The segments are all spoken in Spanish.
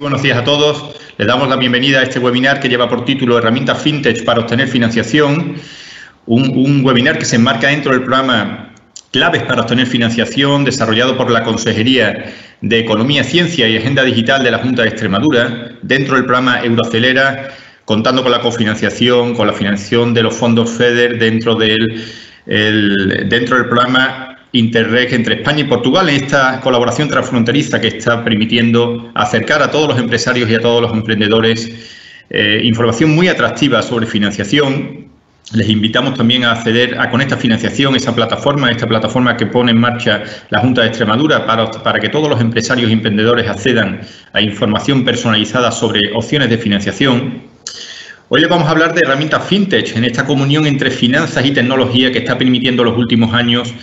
Buenos días a todos. Les damos la bienvenida a este webinar que lleva por título Herramientas FinTech para obtener financiación. Un, webinar que se enmarca dentro del programa Claves para obtener financiación, desarrollado por la Consejería de Economía, Ciencia y Agenda Digital de la Junta de Extremadura, dentro del programa Euroacelera, contando con la cofinanciación, con la financiación de los fondos FEDER dentro del, dentro del programa Interreg entre España y Portugal en esta colaboración transfronteriza que está permitiendo acercar a todos los empresarios y a todos los emprendedores eh, información muy atractiva sobre financiación. Les invitamos también a acceder a con esta financiación, esa plataforma, esta plataforma que pone en marcha la Junta de Extremadura para, para que todos los empresarios y emprendedores accedan a información personalizada sobre opciones de financiación. Hoy les vamos a hablar de herramientas fintech en esta comunión entre finanzas y tecnología que está permitiendo en los últimos años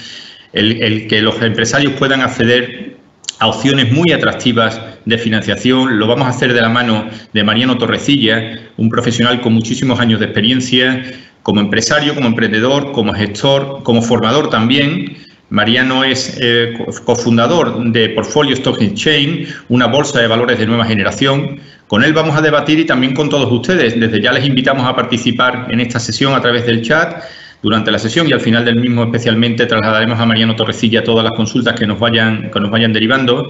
el, que los empresarios puedan acceder a opciones muy atractivas de financiación. Lo vamos a hacer de la mano de Mariano Torrecilla, un profesional con muchísimos años de experiencia como empresario, como emprendedor, como gestor, como formador también. Mariano es eh, cofundador de Portfolio Stock Exchange, una bolsa de valores de nueva generación. Con él vamos a debatir y también con todos ustedes. Desde ya les invitamos a participar en esta sesión a través del chat durante la sesión y al final del mismo especialmente trasladaremos a Mariano Torrecilla todas las consultas que nos vayan, que nos vayan derivando.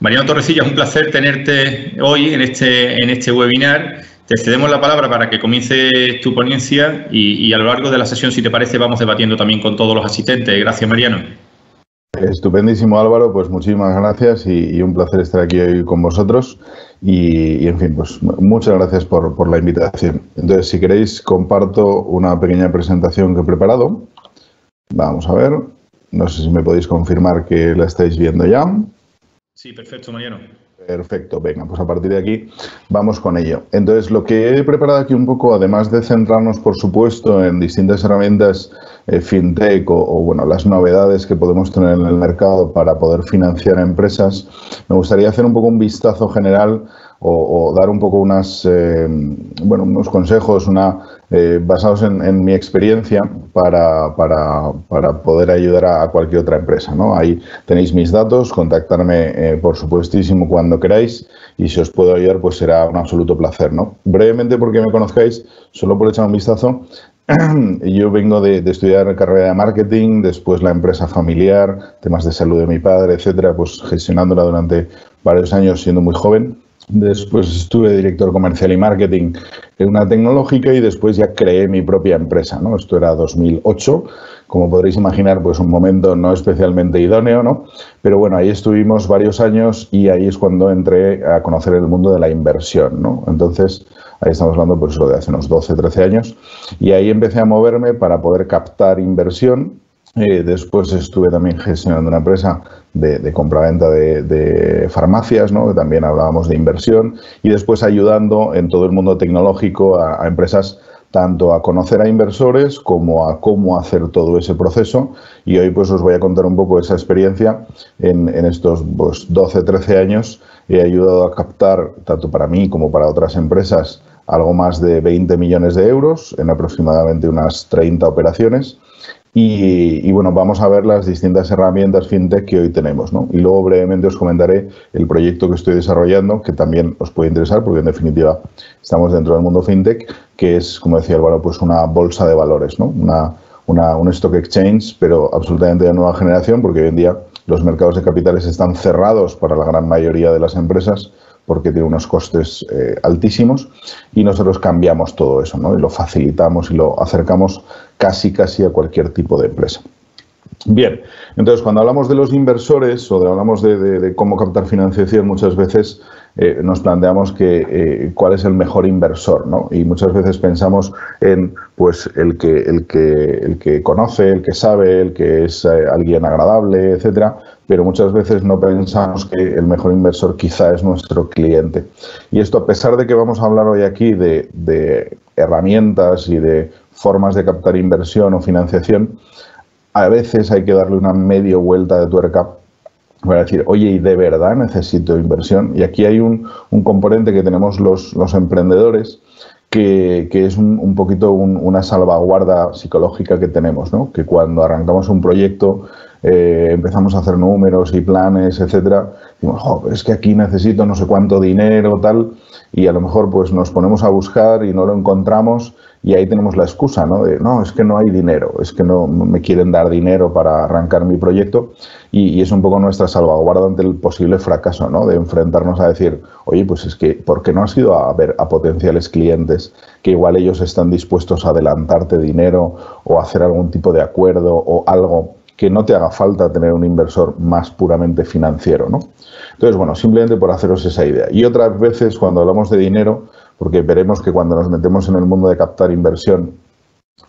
Mariano Torrecilla, es un placer tenerte hoy en este, en este webinar. Te cedemos la palabra para que comience tu ponencia y, y a lo largo de la sesión, si te parece, vamos debatiendo también con todos los asistentes. Gracias, Mariano. Estupendísimo Álvaro, pues muchísimas gracias y, un placer estar aquí hoy con vosotros y, en fin, pues muchas gracias por, por, la invitación. Entonces, si queréis, comparto una pequeña presentación que he preparado. Vamos a ver, no sé si me podéis confirmar que la estáis viendo ya. Sí, perfecto, Mariano. Perfecto, venga, pues a partir de aquí vamos con ello. Entonces, lo que he preparado aquí un poco, además de centrarnos, por supuesto, en distintas herramientas eh, fintech o, bueno, las novedades que podemos tener en el mercado para poder financiar empresas, me gustaría hacer un poco un vistazo general o, dar un poco unas, eh, bueno, unos consejos una, eh, basados en, mi experiencia para, para, para, poder ayudar a, cualquier otra empresa. ¿no? Ahí tenéis mis datos, contactarme eh, por supuestísimo cuando queráis y si os puedo ayudar pues será un absoluto placer. ¿no? Brevemente porque me conozcáis, solo por echar un vistazo, yo vengo de, de, estudiar carrera de marketing, después la empresa familiar, temas de salud de mi padre, etcétera, pues gestionándola durante varios años siendo muy joven. Después estuve director comercial y marketing en una tecnológica y después ya creé mi propia empresa, ¿no? Esto era 2008, como podréis imaginar, pues un momento no especialmente idóneo, ¿no? Pero bueno, ahí estuvimos varios años y ahí es cuando entré a conocer el mundo de la inversión, ¿no? Entonces, ahí estamos hablando pues lo de hace unos 12, 13 años y ahí empecé a moverme para poder captar inversión eh, después estuve también gestionando una empresa de, de compraventa de, farmacias, ¿no? también hablábamos de inversión, y después ayudando en todo el mundo tecnológico a, empresas tanto a conocer a inversores como a cómo hacer todo ese proceso. Y hoy pues os voy a contar un poco esa experiencia. En, estos pues, 12, 13 años he ayudado a captar, tanto para mí como para otras empresas, algo más de 20 millones de euros en aproximadamente unas 30 operaciones. Y, bueno, vamos a ver las distintas herramientas fintech que hoy tenemos. ¿no? Y luego brevemente os comentaré el proyecto que estoy desarrollando, que también os puede interesar, porque en definitiva estamos dentro del mundo fintech, que es, como decía Álvaro, pues una bolsa de valores, ¿no? una, una, un stock exchange, pero absolutamente de nueva generación, porque hoy en día los mercados de capitales están cerrados para la gran mayoría de las empresas porque tiene unos costes eh, altísimos y nosotros cambiamos todo eso ¿no? y lo facilitamos y lo acercamos casi casi a cualquier tipo de empresa. Bien, entonces cuando hablamos de los inversores o de hablamos de, cómo captar financiación, muchas veces eh, nos planteamos que eh, cuál es el mejor inversor, ¿no? Y muchas veces pensamos en pues el que, el que, el que conoce, el que sabe, el que es alguien agradable, etcétera, pero muchas veces no pensamos que el mejor inversor quizá es nuestro cliente. Y esto a pesar de que vamos a hablar hoy aquí de, herramientas y de formas de captar inversión o financiación, a veces hay que darle una medio vuelta de tuerca para decir, oye, ¿y de verdad necesito inversión? Y aquí hay un, componente que tenemos los, los emprendedores, que, es un, poquito una salvaguarda psicológica que tenemos, ¿no? que cuando arrancamos un proyecto eh, empezamos a hacer números y planes, etcétera, es que aquí necesito no sé cuánto dinero, tal, y a lo mejor pues nos ponemos a buscar y no lo encontramos y ahí tenemos la excusa, ¿no? De, no, es que no hay dinero, es que no me quieren dar dinero para arrancar mi proyecto y, es un poco nuestra salvaguarda ante el posible fracaso, ¿no? De enfrentarnos a decir, oye, pues es que, ¿por qué no has ido a ver a potenciales clientes que igual ellos están dispuestos a adelantarte dinero o hacer algún tipo de acuerdo o algo que no te haga falta tener un inversor más puramente financiero, ¿no? Entonces, bueno, simplemente por haceros esa idea. Y otras veces, cuando hablamos de dinero, porque veremos que cuando nos metemos en el mundo de captar inversión,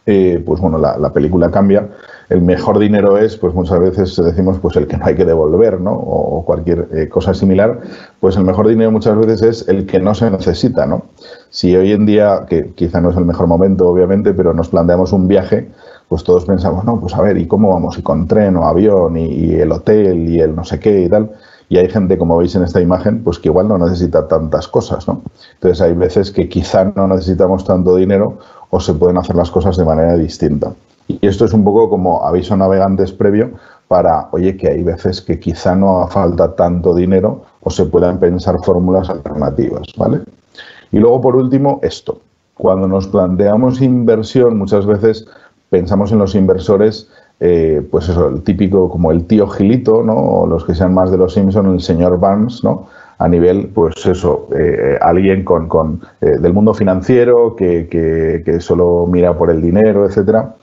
eh, pues bueno, la, película cambia. El mejor dinero es, pues muchas veces decimos, pues el que no hay que devolver, ¿no? O cualquier eh, cosa similar. Pues el mejor dinero muchas veces es el que no se necesita, ¿no? Si hoy en día, que quizá no es el mejor momento, obviamente, pero nos planteamos un viaje, pues todos pensamos, no, pues a ver, ¿y cómo vamos? ¿Y con tren o avión? ¿Y, y el hotel? ¿Y el no sé qué? Y tal y hay gente, como veis en esta imagen, pues que igual no necesita tantas cosas, ¿no? Entonces hay veces que quizá no necesitamos tanto dinero o se pueden hacer las cosas de manera distinta. Y esto es un poco como aviso navegantes previo para, oye, que hay veces que quizá no haga falta tanto dinero o se puedan pensar fórmulas alternativas, ¿vale? Y luego, por último, esto. Cuando nos planteamos inversión, muchas veces pensamos en los inversores eh, pues eso, el típico como el tío Gilito, ¿no? O los que sean más de los Simpson, el señor Barnes, ¿no? A nivel, pues eso, eh, alguien con, con eh, del mundo financiero que, que, solo mira por el dinero, etcétera.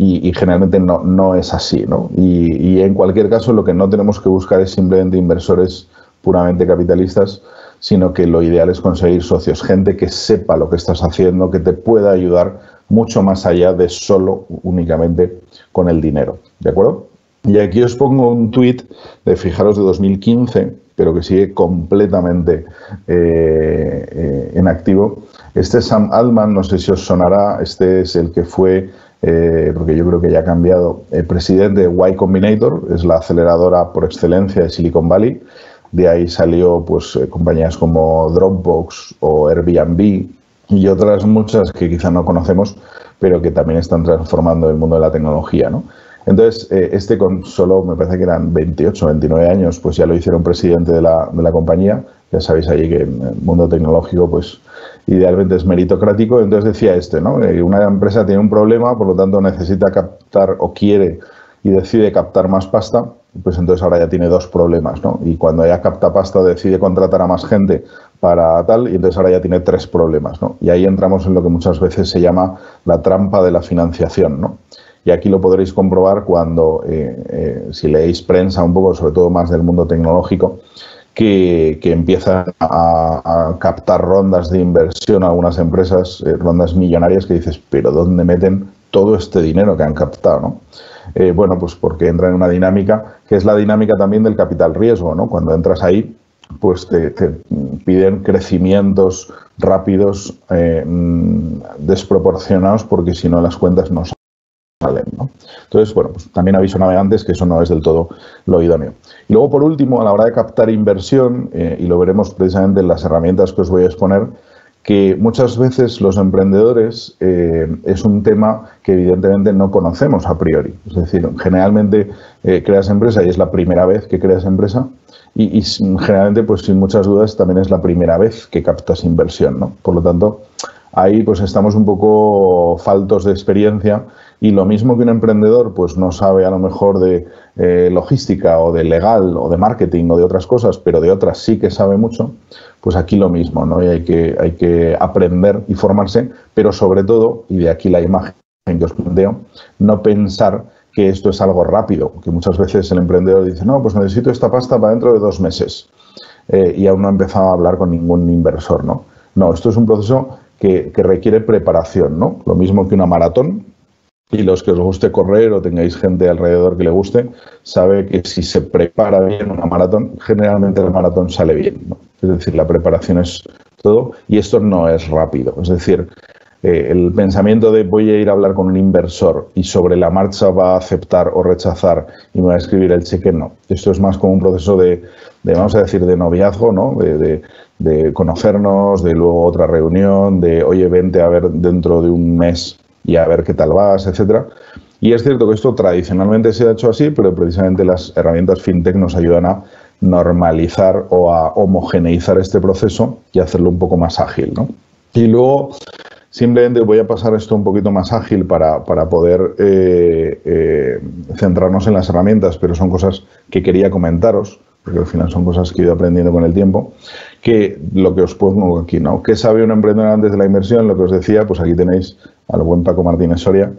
Y, generalmente no, no, es así, ¿no? Y, y, en cualquier caso, lo que no tenemos que buscar es simplemente inversores puramente capitalistas, sino que lo ideal es conseguir socios, gente que sepa lo que estás haciendo, que te pueda ayudar mucho más allá de solo únicamente con el dinero. ¿De acuerdo? Y aquí os pongo un tuit de, fijaros, de 2015, pero que sigue completamente eh, eh, en activo. Este es Sam Altman, no sé si os sonará, este es el que fue, eh, porque yo creo que ya ha cambiado, el presidente de Y Combinator, es la aceleradora por excelencia de Silicon Valley. De ahí salió pues, compañías como Dropbox o Airbnb, y otras muchas que quizá no conocemos, pero que también están transformando el mundo de la tecnología. ¿no? Entonces, eh, este con solo, me parece que eran 28, 29 años, pues ya lo hicieron presidente de la, de la compañía. Ya sabéis allí que el mundo tecnológico, pues idealmente es meritocrático. Entonces decía este, ¿no? Eh, una empresa tiene un problema, por lo tanto necesita captar o quiere y decide captar más pasta, pues entonces ahora ya tiene dos problemas, ¿no? Y cuando ya capta pasta decide contratar a más gente para tal, y entonces ahora ya tiene tres problemas, ¿no? Y ahí entramos en lo que muchas veces se llama la trampa de la financiación, ¿no? Y aquí lo podréis comprobar cuando, eh, eh, si leéis prensa un poco, sobre todo más del mundo tecnológico, que, empiezan a, captar rondas de inversión a algunas empresas, eh, rondas millonarias, que dices, pero ¿dónde meten todo este dinero que han captado? ¿no? bueno, pues porque entra en una dinámica que es la dinámica también del capital riesgo, ¿no? Cuando entras ahí, pues te, piden crecimientos rápidos eh, desproporcionados porque si no las cuentas no salen. Entonces, bueno, pues también aviso navegantes que eso no es del todo lo idóneo. Y luego, por último, a la hora de captar inversión, eh, y lo veremos precisamente en las herramientas que os voy a exponer, que muchas veces los emprendedores eh, es un tema que evidentemente no conocemos a priori. Es decir, generalmente creas empresa y es la primera vez que creas empresa y, generalmente, pues sin muchas dudas, también es la primera vez que captas inversión, ¿no? Por lo tanto, ahí pues estamos un poco faltos de experiencia y lo mismo que un emprendedor pues no sabe a lo mejor de eh, logística o de legal o de marketing o de otras cosas, pero de otras sí que sabe mucho, pues aquí lo mismo, ¿no? Y hay que, hay que aprender y formarse, pero sobre todo, y de aquí la imagen que os planteo, no pensar que esto es algo rápido, que muchas veces el emprendedor dice, no, pues necesito esta pasta para dentro de dos meses eh, y aún no ha empezado a hablar con ningún inversor, ¿no? No, esto es un proceso que, requiere preparación, ¿no? Lo mismo que una maratón, y los que os guste correr o tengáis gente alrededor que le guste, sabe que si se prepara bien una maratón, generalmente la maratón sale bien. ¿no? Es decir, la preparación es todo y esto no es rápido. Es decir, eh, el pensamiento de voy a ir a hablar con un inversor y sobre la marcha va a aceptar o rechazar y me va a escribir el cheque, no. Esto es más como un proceso de, vamos a decir, de noviazgo, ¿no? De, conocernos, de luego otra reunión, de oye, vente a ver dentro de un mes y a ver qué tal vas, etcétera. Y es cierto que esto tradicionalmente se ha hecho así, pero precisamente las herramientas fintech nos ayudan a normalizar o a homogeneizar este proceso y hacerlo un poco más ágil. ¿no? Y luego, simplemente voy a pasar esto un poquito más ágil para, poder eh, eh, centrarnos en las herramientas, pero son cosas que quería comentaros, porque al final son cosas que he ido aprendiendo con el tiempo, que lo que os pongo aquí, ¿no? ¿Qué sabe un emprendedor antes de la inversión? Lo que os decía, pues aquí tenéis al buen Paco Martínez Soria,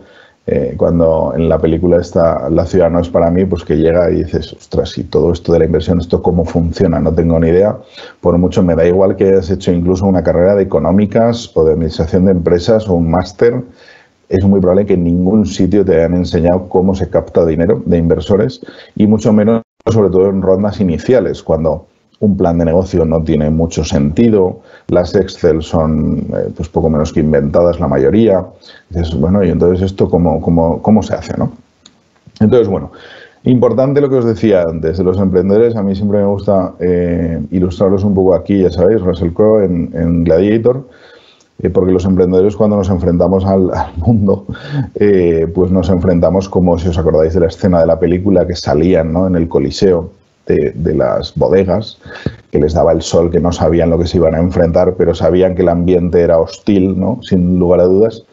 eh, cuando en la película está La ciudad no es para mí, pues que llega y dices, ostras, y todo esto de la inversión, esto cómo funciona, no tengo ni idea. Por mucho me da igual que hayas hecho incluso una carrera de económicas o de administración de empresas o un máster. Es muy probable que en ningún sitio te hayan enseñado cómo se capta dinero de inversores y mucho menos, sobre todo en rondas iniciales, cuando un plan de negocio no tiene mucho sentido, las Excel son eh, pues poco menos que inventadas la mayoría. Dices, bueno, y entonces esto cómo, cómo, cómo se hace, ¿no? Entonces, bueno, importante lo que os decía antes de los emprendedores, a mí siempre me gusta eh, ilustrarlos un poco aquí, ya sabéis, Russell Crowe en, Gladiator, eh, porque los emprendedores cuando nos enfrentamos al, mundo, pues nos enfrentamos como si os acordáis de la escena de la película que salían ¿no? en el Coliseo de, las bodegas, que les daba el sol, que no sabían lo que se iban a enfrentar, pero sabían que el ambiente era hostil, ¿no? sin lugar a dudas.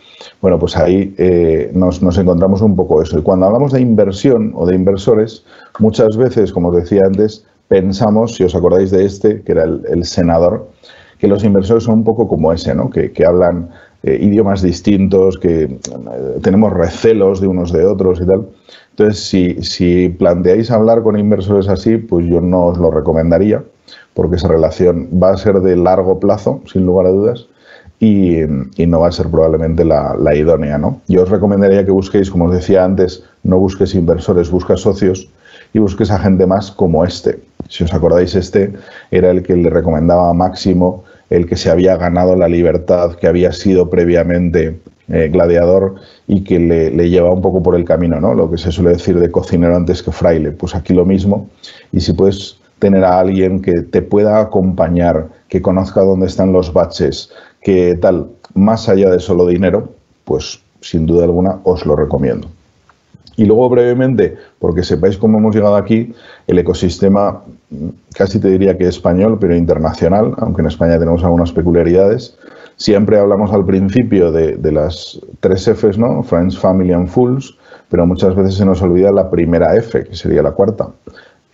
Bueno, pues ahí eh, nos, encontramos un poco eso. Y cuando hablamos de inversión o de inversores, muchas veces, como os decía antes, pensamos, si os acordáis de este, que era el, senador, que los inversores son un poco como ese, ¿no? que, hablan eh, idiomas distintos, que eh, tenemos recelos de unos de otros y tal. Entonces, si, si planteáis hablar con inversores así, pues yo no os lo recomendaría, porque esa relación va a ser de largo plazo, sin lugar a dudas, y, no va a ser probablemente la, idónea. ¿no? Yo os recomendaría que busquéis, como os decía antes, no busques inversores, busca socios y busques a gente más como este. Si os acordáis, este era el que le recomendaba Máximo, el que se había ganado la libertad, que había sido previamente eh, gladiador y que le, lleva un poco por el camino, ¿no? Lo que se suele decir de cocinero antes que fraile. Pues aquí lo mismo. Y si puedes tener a alguien que te pueda acompañar, que conozca dónde están los baches, que tal, más allá de solo dinero, pues sin duda alguna os lo recomiendo. Y luego brevemente, porque sepáis cómo hemos llegado aquí, el ecosistema casi te diría que español, pero internacional, aunque en España tenemos algunas peculiaridades, Siempre hablamos al principio de, las tres Fs, ¿no? Friends, Family and Fools, pero muchas veces se nos olvida la primera F, que sería la cuarta.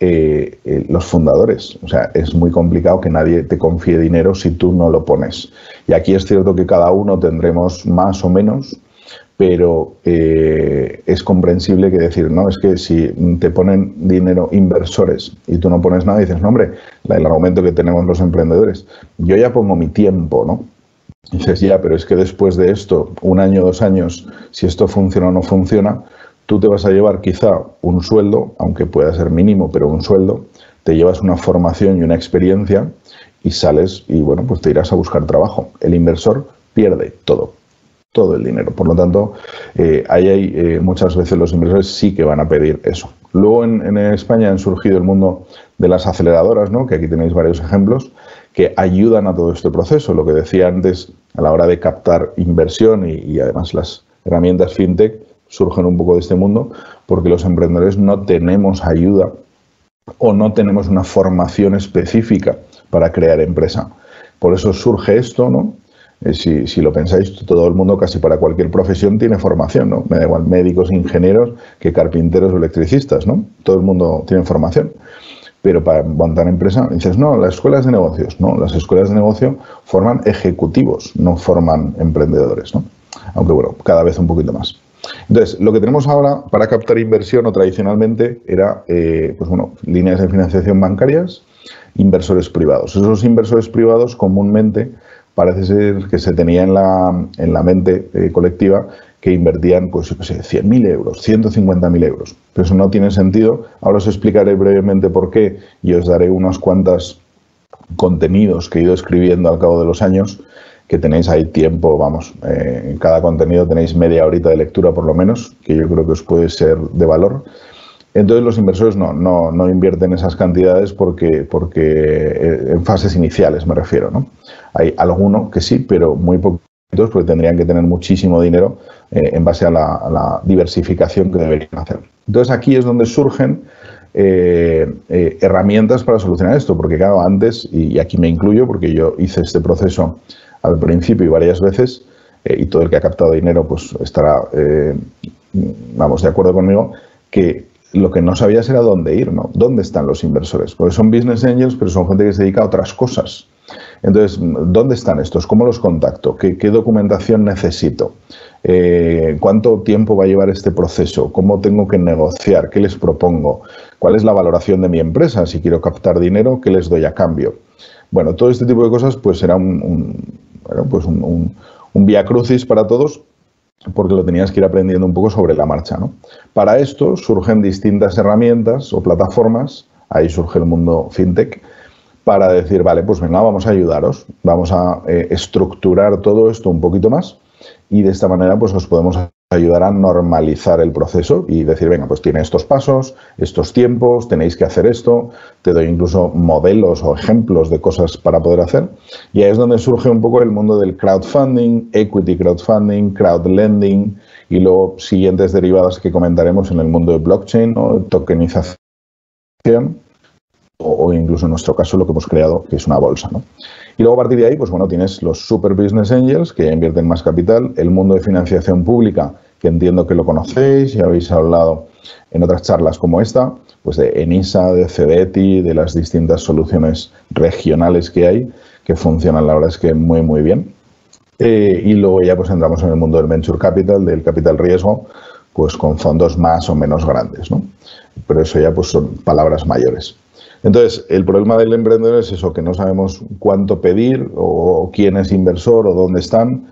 Eh, eh, los fundadores. O sea, es muy complicado que nadie te confíe dinero si tú no lo pones. Y aquí es cierto que cada uno tendremos más o menos, pero eh, es comprensible que decir, no, es que si te ponen dinero inversores y tú no pones nada, dices, no, hombre, el argumento que tenemos los emprendedores, yo ya pongo mi tiempo, ¿no? dices, ya, pero es que después de esto, un año, dos años, si esto funciona o no funciona, tú te vas a llevar quizá un sueldo, aunque pueda ser mínimo, pero un sueldo, te llevas una formación y una experiencia y sales y bueno, pues te irás a buscar trabajo. El inversor pierde todo, todo el dinero. Por lo tanto, eh, ahí hay eh, muchas veces los inversores sí que van a pedir eso. Luego en, en, España han surgido el mundo de las aceleradoras, ¿no? que aquí tenéis varios ejemplos, que ayudan a todo este proceso. Lo que decía antes, a la hora de captar inversión y, además las herramientas fintech surgen un poco de este mundo porque los emprendedores no tenemos ayuda o no tenemos una formación específica para crear empresa. Por eso surge esto, ¿no? Eh, si, lo pensáis, todo el mundo, casi para cualquier profesión, tiene formación, ¿no? Me da igual médicos, ingenieros, que carpinteros o electricistas, ¿no? Todo el mundo tiene formación pero para montar empresa dices, no, las escuelas de negocios, no, las escuelas de negocio forman ejecutivos, no forman emprendedores, ¿no? Aunque bueno, cada vez un poquito más. Entonces, lo que tenemos ahora para captar inversión o tradicionalmente era, eh, pues bueno, líneas de financiación bancarias, inversores privados. Esos inversores privados comúnmente parece ser que se tenía en la, en la mente eh, colectiva que invertían, pues yo sé, 100.000 euros, 150.000 euros. Pero eso no tiene sentido. Ahora os explicaré brevemente por qué y os daré unos cuantos contenidos que he ido escribiendo al cabo de los años, que tenéis ahí tiempo, vamos, eh, en cada contenido tenéis media horita de lectura por lo menos, que yo creo que os puede ser de valor. Entonces los inversores no, no, no invierten esas cantidades porque, porque eh, en fases iniciales me refiero. ¿no? Hay alguno que sí, pero muy poco porque tendrían que tener muchísimo dinero eh, en base a la, diversificación que deberían hacer. Entonces aquí es donde surgen eh, herramientas para solucionar esto, porque claro, antes, y, aquí me incluyo porque yo hice este proceso al principio y varias veces, y todo el que ha captado dinero pues estará, vamos, de acuerdo conmigo, que lo que no sabías era dónde ir, ¿no? ¿Dónde están los inversores? Porque son business angels, pero son gente que se dedica a otras cosas. Entonces, ¿dónde están estos? ¿Cómo los contacto? ¿Qué, documentación necesito? Eh, ¿Cuánto tiempo va a llevar este proceso? ¿Cómo tengo que negociar? ¿Qué les propongo? ¿Cuál es la valoración de mi empresa? Si quiero captar dinero, ¿qué les doy a cambio? Bueno, todo este tipo de cosas pues será un, pues un, vía crucis para todos porque lo tenías que ir aprendiendo un poco sobre la marcha. ¿no? Para esto surgen distintas herramientas o plataformas, ahí surge el mundo fintech, para decir, vale, pues venga, vamos a ayudaros, vamos a eh, estructurar todo esto un poquito más y de esta manera pues os podemos ayudar a normalizar el proceso y decir, venga, pues tiene estos pasos, estos tiempos, tenéis que hacer esto, te doy incluso modelos o ejemplos de cosas para poder hacer. Y ahí es donde surge un poco el mundo del crowdfunding, equity crowdfunding, crowdlending y luego siguientes derivadas que comentaremos en el mundo de blockchain o tokenización o, incluso en nuestro caso lo que hemos creado, que es una bolsa. ¿no? Y luego a partir de ahí, pues bueno, tienes los super business angels que invierten más capital, el mundo de financiación pública, que entiendo que lo conocéis y habéis hablado en otras charlas como esta, pues de ENISA, de CEDETI, de las distintas soluciones regionales que hay, que funcionan la verdad es que muy, muy bien. Eh, y luego ya pues entramos en el mundo del venture capital, del capital riesgo, pues con fondos más o menos grandes, ¿no? Pero eso ya pues son palabras mayores. Entonces, el problema del emprendedor es eso, que no sabemos cuánto pedir o quién es inversor o dónde están.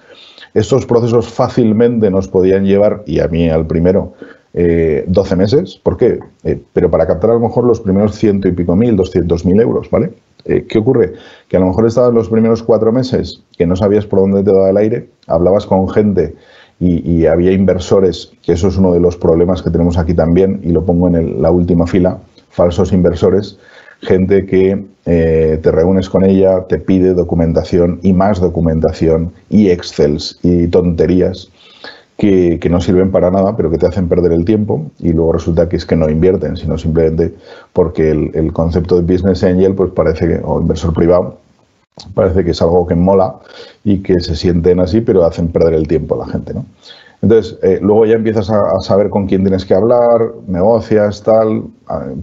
Estos procesos fácilmente nos podían llevar, y a mí al primero, 12 eh, meses. ¿Por qué? Eh, pero para captar a lo mejor los primeros ciento y pico mil, doscientos mil euros, ¿vale? Eh, ¿Qué ocurre? Que a lo mejor estabas los primeros cuatro meses que no sabías por dónde te daba el aire, hablabas con gente y, había inversores, que eso es uno de los problemas que tenemos aquí también, y lo pongo en la última fila, falsos inversores, gente que eh, te reúnes con ella, te pide documentación y más documentación y excels y tonterías que, no sirven para nada, pero que te hacen perder el tiempo y luego resulta que es que no invierten, sino simplemente porque el, concepto de business angel, pues parece que, o inversor privado, parece que es algo que mola y que se sienten así, pero hacen perder el tiempo a la gente, ¿no? Entonces, eh, luego ya empiezas a, saber con quién tienes que hablar, negocias, tal,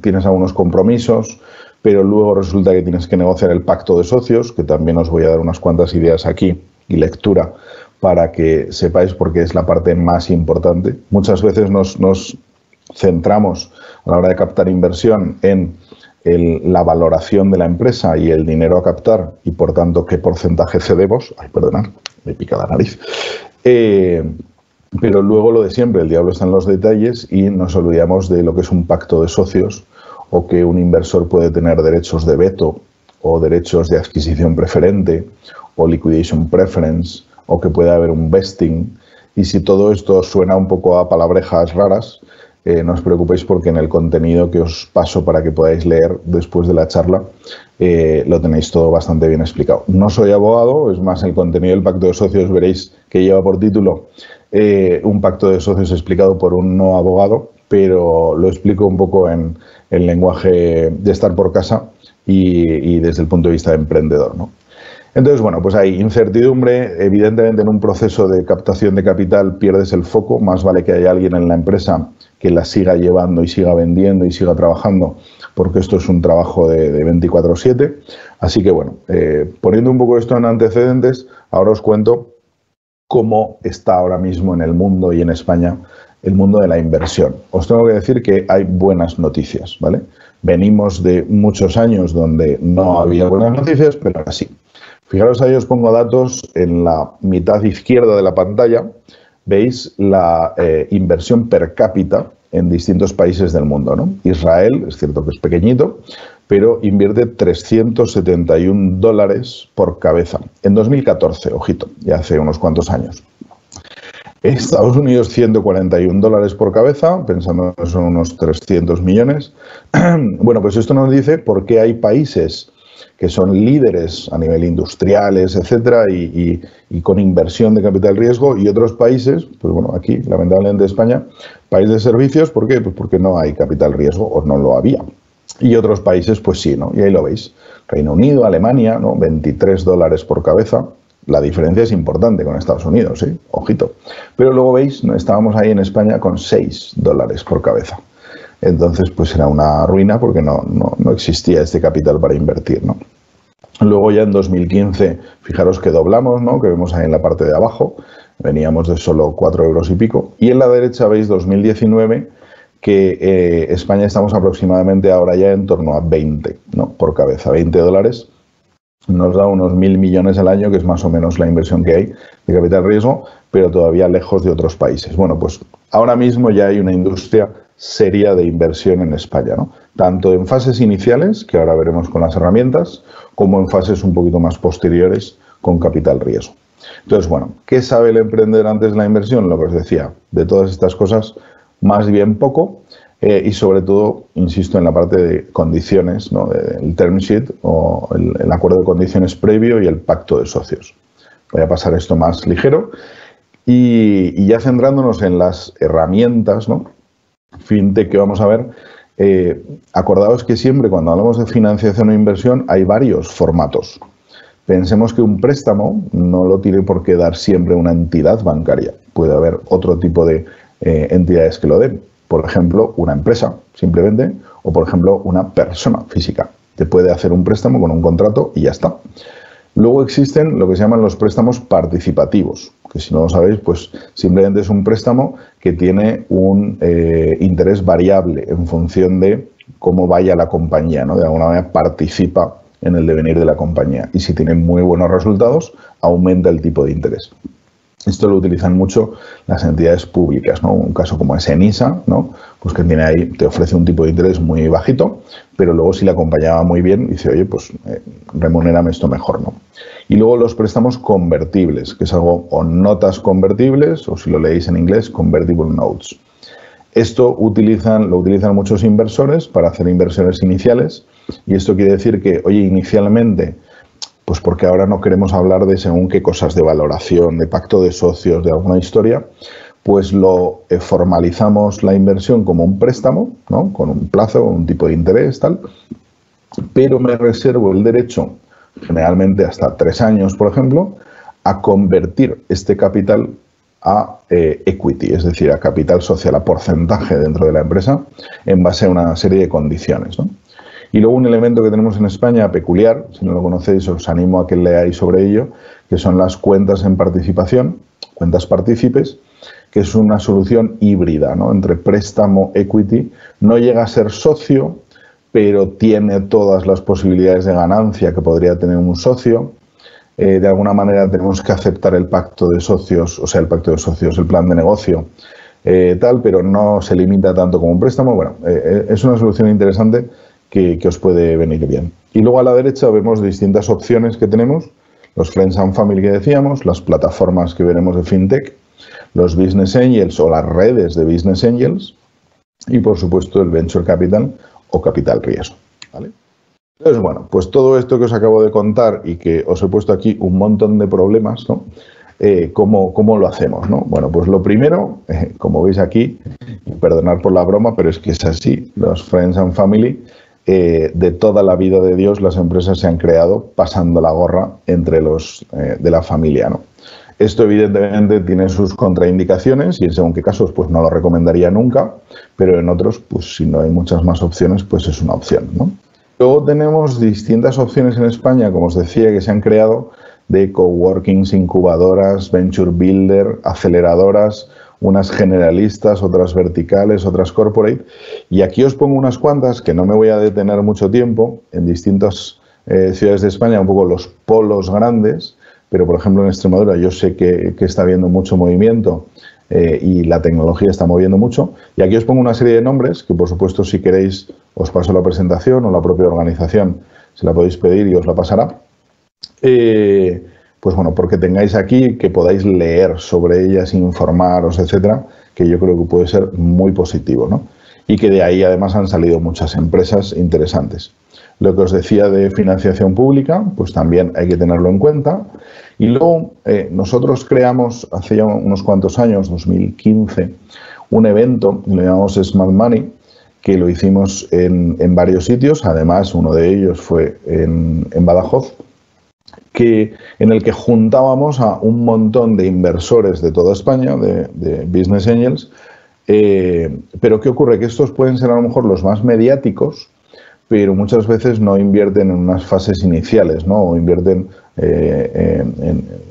tienes algunos compromisos, pero luego resulta que tienes que negociar el pacto de socios, que también os voy a dar unas cuantas ideas aquí y lectura para que sepáis por qué es la parte más importante. Muchas veces nos, centramos a la hora de captar inversión en la valoración de la empresa y el dinero a captar y por tanto qué porcentaje cedemos. Ay, perdonad, me pica la nariz. Eh, pero luego lo de siempre, el diablo está en los detalles y nos olvidamos de lo que es un pacto de socios o que un inversor puede tener derechos de veto o derechos de adquisición preferente o liquidation preference o que puede haber un vesting. Y si todo esto suena un poco a palabrejas raras, eh, no os preocupéis porque en el contenido que os paso para que podáis leer después de la charla eh, lo tenéis todo bastante bien explicado. No soy abogado, es más el contenido del pacto de socios veréis que lleva por título eh, un pacto de socios explicado por un no abogado, pero lo explico un poco en, el lenguaje de estar por casa y, desde el punto de vista de emprendedor. ¿no? Entonces, bueno, pues hay incertidumbre. Evidentemente, en un proceso de captación de capital pierdes el foco. Más vale que haya alguien en la empresa que la siga llevando y siga vendiendo y siga trabajando, porque esto es un trabajo de, 24-7. Así que, bueno, eh, poniendo un poco esto en antecedentes, ahora os cuento cómo está ahora mismo en el mundo y en España el mundo de la inversión. Os tengo que decir que hay buenas noticias, ¿vale? Venimos de muchos años donde no había buenas noticias, pero ahora sí. Fijaros ahí os pongo datos en la mitad izquierda de la pantalla. Veis la eh, inversión per cápita en distintos países del mundo. ¿no? Israel, es cierto que es pequeñito, pero invierte 371 dólares por cabeza. En 2014, ojito, ya hace unos cuantos años. Estados Unidos 141 dólares por cabeza, pensando que son unos 300 millones. Bueno, pues esto nos dice por qué hay países que son líderes a nivel industriales, etcétera, y, con inversión de capital riesgo, y otros países, pues bueno, aquí, lamentablemente España, país de servicios, ¿por qué? Pues porque no hay capital riesgo o no lo había. Y otros países, pues sí, ¿no? Y ahí lo veis. Reino Unido, Alemania, ¿no? 23 dólares por cabeza. La diferencia es importante con Estados Unidos, ¿sí? Ojito. Pero luego veis, estábamos ahí en España con 6 dólares por cabeza. Entonces, pues era una ruina porque no, no, existía este capital para invertir, ¿no? Luego ya en 2015, fijaros que doblamos, ¿no? Que vemos ahí en la parte de abajo, veníamos de solo 4 euros y pico. Y en la derecha veis 2019, que eh, España estamos aproximadamente ahora ya en torno a 20, ¿no? Por cabeza, 20 dólares. Nos da unos mil millones al año, que es más o menos la inversión que hay de capital riesgo, pero todavía lejos de otros países. Bueno, pues ahora mismo ya hay una industria seria de inversión en España, ¿no? tanto en fases iniciales, que ahora veremos con las herramientas, como en fases un poquito más posteriores con capital riesgo. Entonces, bueno, ¿qué sabe el emprendedor antes de la inversión? Lo que os decía, de todas estas cosas, más bien poco, eh, y sobre todo, insisto, en la parte de condiciones, ¿no? el term sheet o el, acuerdo de condiciones previo y el pacto de socios. Voy a pasar esto más ligero y, ya centrándonos en las herramientas, ¿no? fintech que vamos a ver, eh, acordaos que siempre cuando hablamos de financiación o inversión hay varios formatos. Pensemos que un préstamo no lo tiene por qué dar siempre una entidad bancaria. Puede haber otro tipo de eh, entidades que lo den. Por ejemplo, una empresa, simplemente, o por ejemplo, una persona física. Te puede hacer un préstamo con un contrato y ya está. Luego existen lo que se llaman los préstamos participativos, que si no lo sabéis, pues simplemente es un préstamo que tiene un eh, interés variable en función de cómo vaya la compañía, ¿no? De alguna manera participa en el devenir de la compañía y si tiene muy buenos resultados, aumenta el tipo de interés. Esto lo utilizan mucho las entidades públicas, ¿no? Un caso como es ENISA, ¿no? Pues que tiene ahí, te ofrece un tipo de interés muy bajito, pero luego si la compañía va muy bien, dice, oye, pues eh, remunérame esto mejor, ¿no? Y luego los préstamos convertibles, que es algo o notas convertibles, o si lo leéis en inglés, convertible notes. Esto utilizan, lo utilizan muchos inversores para hacer inversiones iniciales, y esto quiere decir que, oye, inicialmente pues porque ahora no queremos hablar de según qué cosas de valoración, de pacto de socios, de alguna historia, pues lo eh, formalizamos la inversión como un préstamo, ¿no? con un plazo, un tipo de interés, tal, pero me reservo el derecho, generalmente hasta tres años, por ejemplo, a convertir este capital a eh, equity, es decir, a capital social, a porcentaje dentro de la empresa, en base a una serie de condiciones. ¿no? Y luego un elemento que tenemos en España peculiar, si no lo conocéis os animo a que leáis sobre ello, que son las cuentas en participación, cuentas partícipes, que es una solución híbrida ¿no? entre préstamo, equity, no llega a ser socio, pero tiene todas las posibilidades de ganancia que podría tener un socio. Eh, de alguna manera tenemos que aceptar el pacto de socios, o sea, el pacto de socios, el plan de negocio, eh, tal, pero no se limita tanto como un préstamo. Bueno, eh, es una solución interesante que, os puede venir bien. Y luego a la derecha vemos distintas opciones que tenemos, los Friends and Family que decíamos, las plataformas que veremos de FinTech, los Business Angels o las redes de Business Angels y por supuesto el Venture Capital o Capital Riesgo. Entonces, bueno, pues todo esto que os acabo de contar y que os he puesto aquí un montón de problemas, ¿no? Eh, ¿cómo, lo hacemos? ¿no? Bueno, pues lo primero, eh, como veis aquí, perdonad por la broma, pero es que es así, los Friends and Family eh, de toda la vida de Dios las empresas se han creado pasando la gorra entre los eh, de la familia. ¿no? Esto evidentemente tiene sus contraindicaciones y en según qué casos pues no lo recomendaría nunca, pero en otros pues si no hay muchas más opciones pues es una opción. ¿no? Luego tenemos distintas opciones en España, como os decía, que se han creado de coworkings, incubadoras, venture builder, aceleradoras, unas generalistas, otras verticales, otras corporate. Y aquí os pongo unas cuantas que no me voy a detener mucho tiempo en distintas eh, ciudades de España, un poco los polos grandes, pero por ejemplo en Extremadura yo sé que, está habiendo mucho movimiento eh, y la tecnología está moviendo mucho. Y aquí os pongo una serie de nombres que por supuesto si queréis os paso la presentación o la propia organización se la podéis pedir y os la pasará. Eh, pues bueno, porque tengáis aquí, que podáis leer sobre ellas, informaros, etcétera, que yo creo que puede ser muy positivo, ¿no? Y que de ahí además han salido muchas empresas interesantes. Lo que os decía de financiación pública, pues también hay que tenerlo en cuenta. Y luego eh, nosotros creamos hace ya unos cuantos años, 2015, un evento, lo llamamos Smart Money, que lo hicimos en, varios sitios, además uno de ellos fue en, Badajoz, que, en el que juntábamos a un montón de inversores de toda España, de, Business Angels, eh, pero ¿qué ocurre? Que estos pueden ser a lo mejor los más mediáticos, pero muchas veces no invierten en unas fases iniciales, ¿no? O invierten, eh,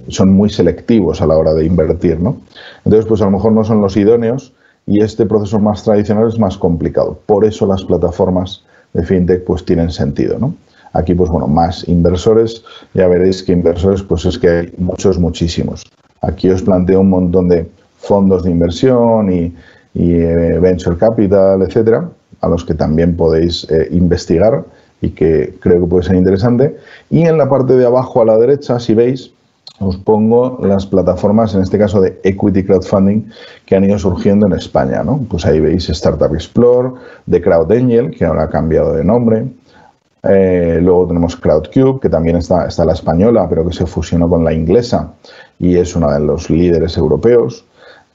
son muy selectivos a la hora de invertir, ¿no? Entonces, pues a lo mejor no son los idóneos y este proceso más tradicional es más complicado. Por eso las plataformas de fintech pues tienen sentido, ¿no? Aquí, pues bueno, más inversores, ya veréis que inversores, pues es que hay muchos, muchísimos. Aquí os planteo un montón de fondos de inversión y, eh, venture capital, etcétera, a los que también podéis eh, investigar y que creo que puede ser interesante. Y en la parte de abajo a la derecha, si veis, os pongo las plataformas, en este caso de equity crowdfunding, que han ido surgiendo en España. ¿no? Pues ahí veis Startup Explore, de Crowd Angel, que ahora ha cambiado de nombre. Eh, luego tenemos CrowdCube, que también está, la española, pero que se fusionó con la inglesa y es una de los líderes europeos.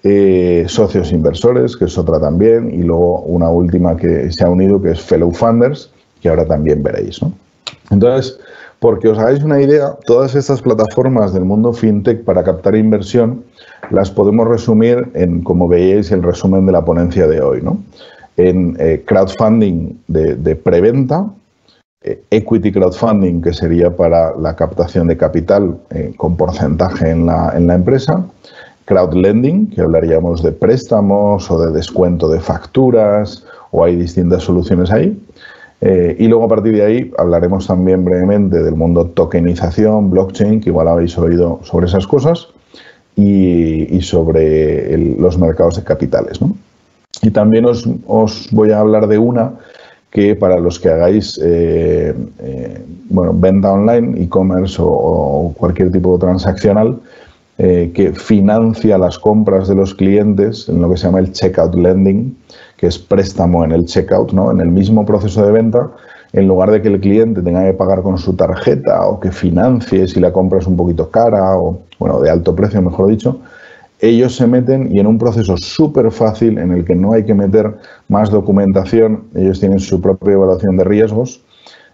Eh, socios inversores, que es otra también, y luego una última que se ha unido, que es Fellow Funders, que ahora también veréis. ¿no? Entonces, porque os hagáis una idea, todas estas plataformas del mundo fintech para captar inversión las podemos resumir en, como veíais, el resumen de la ponencia de hoy, ¿no? En eh, crowdfunding de, preventa, equity crowdfunding, que sería para la captación de capital eh, con porcentaje en la, en la empresa, crowdlending, que hablaríamos de préstamos o de descuento de facturas, o hay distintas soluciones ahí, eh, y luego a partir de ahí hablaremos también brevemente del mundo tokenización, blockchain, que igual habéis oído sobre esas cosas, y, sobre los mercados de capitales. Y también os, voy a hablar de una que para los que hagáis eh, eh, bueno, venta online, e-commerce o, cualquier tipo transaccional, que financia las compras de los clientes en lo que se llama el checkout lending, que es préstamo en el checkout, ¿no? en el mismo proceso de venta, en lugar de que el cliente tenga que pagar con su tarjeta o que financie si la compra es un poquito cara o bueno, de alto precio, mejor dicho, ellos se meten y en un proceso súper fácil en el que no hay que meter más documentación, ellos tienen su propia evaluación de riesgos,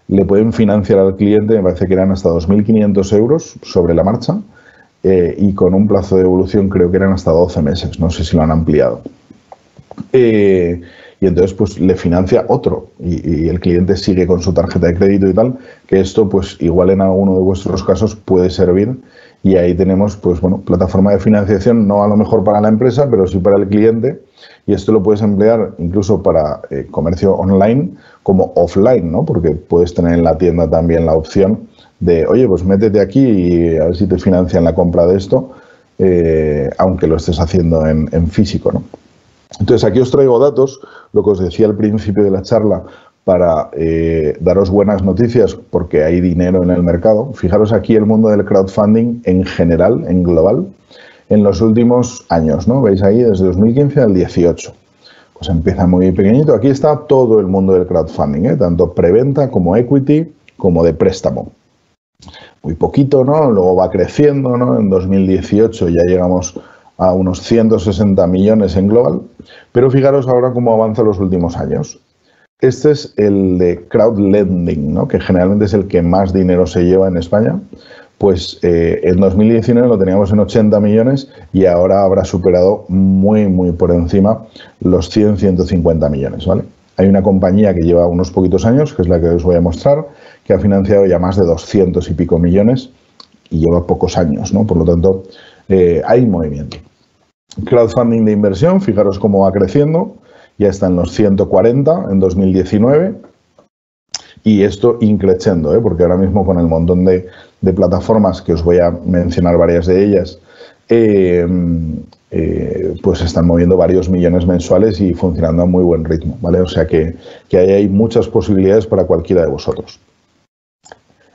le pueden financiar al cliente, me parece que eran hasta 2.500 euros sobre la marcha eh, y con un plazo de evolución creo que eran hasta 12 meses, no sé si lo han ampliado. Eh, y entonces pues le financia otro y, el cliente sigue con su tarjeta de crédito y tal, que esto pues igual en alguno de vuestros casos puede servir y ahí tenemos pues bueno, plataforma de financiación no a lo mejor para la empresa, pero sí para el cliente y esto lo puedes emplear incluso para eh, comercio online como offline, ¿no? Porque puedes tener en la tienda también la opción de, oye, pues métete aquí y a ver si te financian la compra de esto, eh, aunque lo estés haciendo en, en físico, ¿no? Entonces, aquí os traigo datos, lo que os decía al principio de la charla, para eh, daros buenas noticias porque hay dinero en el mercado. Fijaros aquí el mundo del crowdfunding en general, en global, en los últimos años, ¿no? Veis ahí desde 2015 al 18. Pues empieza muy pequeñito. Aquí está todo el mundo del crowdfunding, ¿eh? tanto preventa como equity, como de préstamo. Muy poquito, ¿no? Luego va creciendo, ¿no? En 2018 ya llegamos a unos 160 millones en global, pero fijaros ahora cómo avanza los últimos años. Este es el de crowdlending, ¿no? que generalmente es el que más dinero se lleva en España. Pues eh, en 2019 lo teníamos en 80 millones y ahora habrá superado muy, muy por encima los 100, 150 millones. ¿vale? Hay una compañía que lleva unos poquitos años, que es la que os voy a mostrar, que ha financiado ya más de 200 y pico millones y lleva pocos años, ¿no? Por lo tanto, eh, hay movimiento. Crowdfunding de inversión, fijaros cómo va creciendo, ya está en los 140 en 2019 y esto increciendo, ¿eh? porque ahora mismo con el montón de, plataformas que os voy a mencionar varias de ellas, eh, eh, pues están moviendo varios millones mensuales y funcionando a muy buen ritmo, ¿vale? O sea que, que ahí hay muchas posibilidades para cualquiera de vosotros.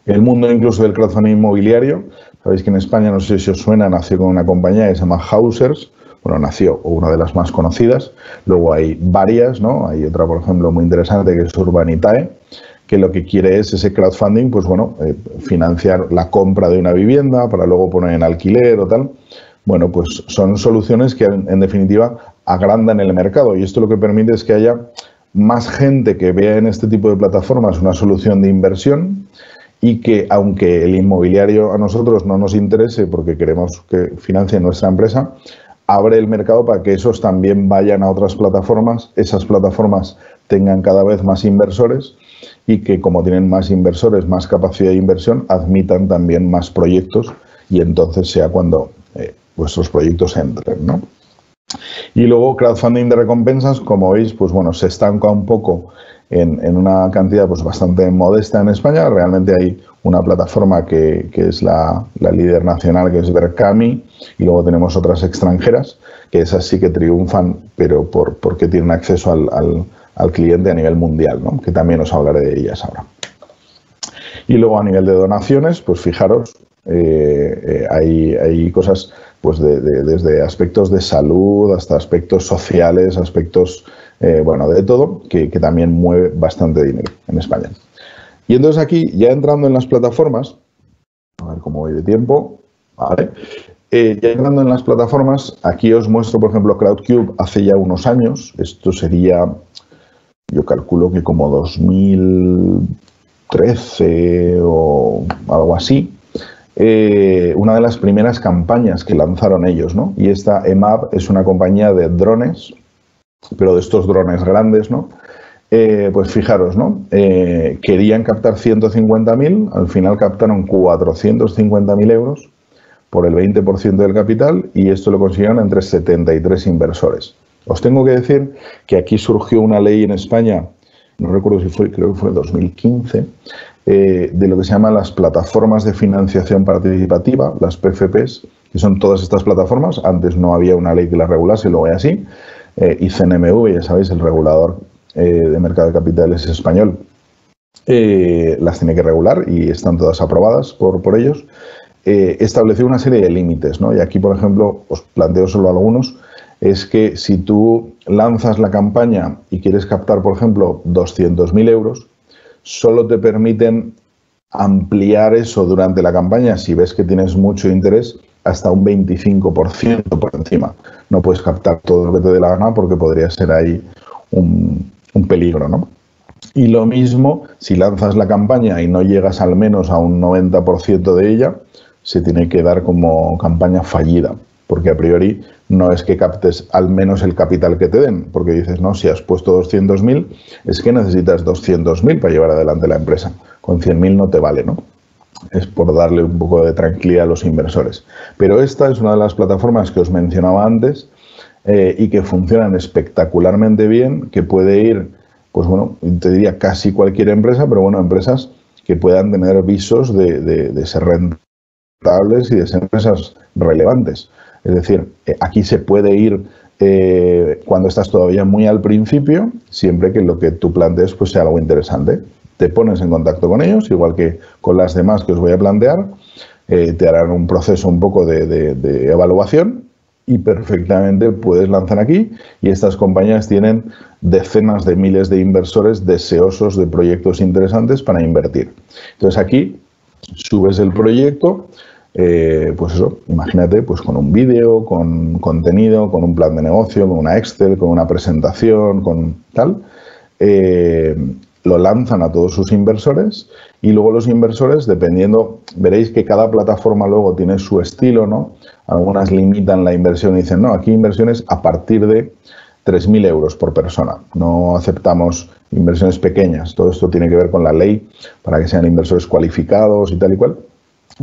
El mundo incluso del crowdfunding inmobiliario, sabéis que en España, no sé si os suena, nació con una compañía que se llama Hausers, bueno, nació una de las más conocidas. Luego hay varias, ¿no? Hay otra, por ejemplo, muy interesante que es Urbanitae, que lo que quiere es ese crowdfunding, pues bueno, eh, financiar la compra de una vivienda para luego poner en alquiler o tal. Bueno, pues son soluciones que en, definitiva agrandan el mercado y esto lo que permite es que haya más gente que vea en este tipo de plataformas una solución de inversión y que aunque el inmobiliario a nosotros no nos interese porque queremos que financie nuestra empresa, abre el mercado para que esos también vayan a otras plataformas, esas plataformas tengan cada vez más inversores y que como tienen más inversores, más capacidad de inversión, admitan también más proyectos y entonces sea cuando eh, vuestros proyectos entren, ¿no? Y luego crowdfunding de recompensas, como veis, pues bueno, se estanca un poco en, una cantidad pues bastante modesta en España. Realmente hay una plataforma que, es la, líder nacional, que es Berkami, y luego tenemos otras extranjeras, que esas sí que triunfan, pero por, porque tienen acceso al, al cliente a nivel mundial, ¿no? que también os hablaré de ellas ahora. Y luego a nivel de donaciones, pues fijaros, eh, eh, hay, hay, cosas pues desde aspectos de salud hasta aspectos sociales, aspectos, eh, bueno, de todo, que, también mueve bastante dinero en España. Y entonces aquí, ya entrando en las plataformas, a ver cómo voy de tiempo, vale, ya entrando en las plataformas, aquí os muestro, por ejemplo, Crowdcube hace ya unos años, esto sería yo calculo que como 2013 o algo así, eh, una de las primeras campañas que lanzaron ellos, ¿no? Y esta EMAP es una compañía de drones, pero de estos drones grandes, ¿no? Eh, pues fijaros, ¿no? Eh, querían captar 150.000, al final captaron 450.000 euros por el 20% del capital y esto lo consiguieron entre 73 inversores. Os tengo que decir que aquí surgió una ley en España, no recuerdo si fue, creo que fue 2015, eh, de lo que se llama las plataformas de financiación participativa, las PFPs, que son todas estas plataformas. Antes no había una ley que las regulase, lo es así. Eh, y CNMV, ya sabéis, el regulador eh, de mercado de capitales español, las tiene que regular y están todas aprobadas por, por ellos. Estableció una serie de límites, ¿no? Y aquí, por ejemplo, os planteo solo algunos es que si tú lanzas la campaña y quieres captar, por ejemplo, 200.000 euros, solo te permiten ampliar eso durante la campaña si ves que tienes mucho interés hasta un 25% por encima. No puedes captar todo lo que te dé la gana porque podría ser ahí un, un peligro, ¿no? Y lo mismo, si lanzas la campaña y no llegas al menos a un 90% de ella, se tiene que dar como campaña fallida porque a priori no es que captes al menos el capital que te den, porque dices, no, si has puesto 200.000, es que necesitas 200.000 para llevar adelante la empresa. Con 100.000 no te vale, ¿no? Es por darle un poco de tranquilidad a los inversores. Pero esta es una de las plataformas que os mencionaba antes eh, y que funcionan espectacularmente bien, que puede ir, pues bueno, te diría casi cualquier empresa, pero bueno, empresas que puedan tener visos de, de ser rentables y de empresas relevantes. Es decir, eh, aquí se puede ir eh, cuando estás todavía muy al principio, siempre que lo que tú plantees pues, sea algo interesante. Te pones en contacto con ellos, igual que con las demás que os voy a plantear, eh, te harán un proceso un poco de, evaluación y perfectamente puedes lanzar aquí y estas compañías tienen decenas de miles de inversores deseosos de proyectos interesantes para invertir. Entonces aquí subes el proyecto, eh, pues eso, imagínate, pues con un vídeo, con contenido, con un plan de negocio, con una Excel, con una presentación, con tal, eh, lo lanzan a todos sus inversores y luego los inversores, dependiendo, veréis que cada plataforma luego tiene su estilo, ¿no? Algunas limitan la inversión y dicen, no, aquí inversiones a partir de 3.000 euros por persona. No aceptamos inversiones pequeñas. Todo esto tiene que ver con la ley para que sean inversores cualificados y tal y cual.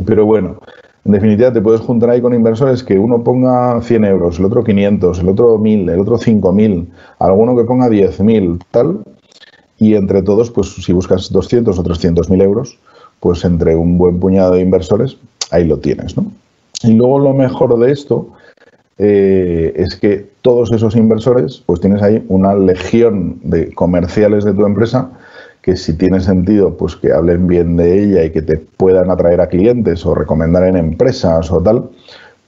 Pero bueno, en definitiva te puedes juntar ahí con inversores que uno ponga 100 euros, el otro 500, el otro 1000, el otro 5000, alguno que ponga 10.000, tal. Y entre todos, pues si buscas 200 o 300 mil euros, pues entre un buen puñado de inversores, ahí lo tienes, ¿no? Y luego lo mejor de esto eh, es que todos esos inversores, pues tienes ahí una legión de comerciales de tu empresa que si tiene sentido, pues que hablen bien de ella y que te puedan atraer a clientes o recomendar en empresas o tal,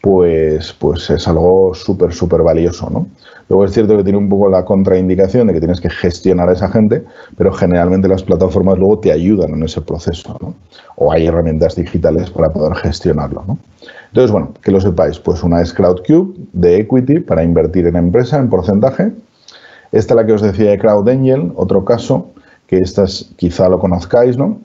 pues, pues es algo súper, súper valioso, ¿no? Luego es cierto que tiene un poco la contraindicación de que tienes que gestionar a esa gente, pero generalmente las plataformas luego te ayudan en ese proceso, ¿no? O hay herramientas digitales para poder gestionarlo, ¿no? Entonces, bueno, que lo sepáis, pues una es CrowdCube de equity para invertir en empresa en porcentaje. Esta es la que os decía de CrowdAngel, otro caso, que esta quizá lo conozcáis, ¿no?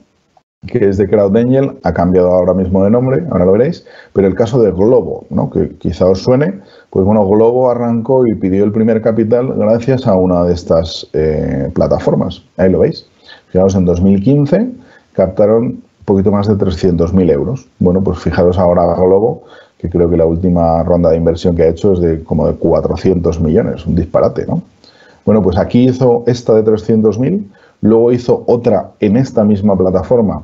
que es de CrowdAngel, ha cambiado ahora mismo de nombre, ahora lo veréis, pero el caso de Globo, ¿no? que quizá os suene, pues bueno, Globo arrancó y pidió el primer capital gracias a una de estas eh, plataformas, ahí lo veis. Fijaos, en 2015 captaron un poquito más de 300.000 euros. Bueno, pues fijaros ahora Globo, que creo que la última ronda de inversión que ha hecho es de como de 400 millones, un disparate, ¿no? Bueno, pues aquí hizo esta de 300.000, luego hizo otra en esta misma plataforma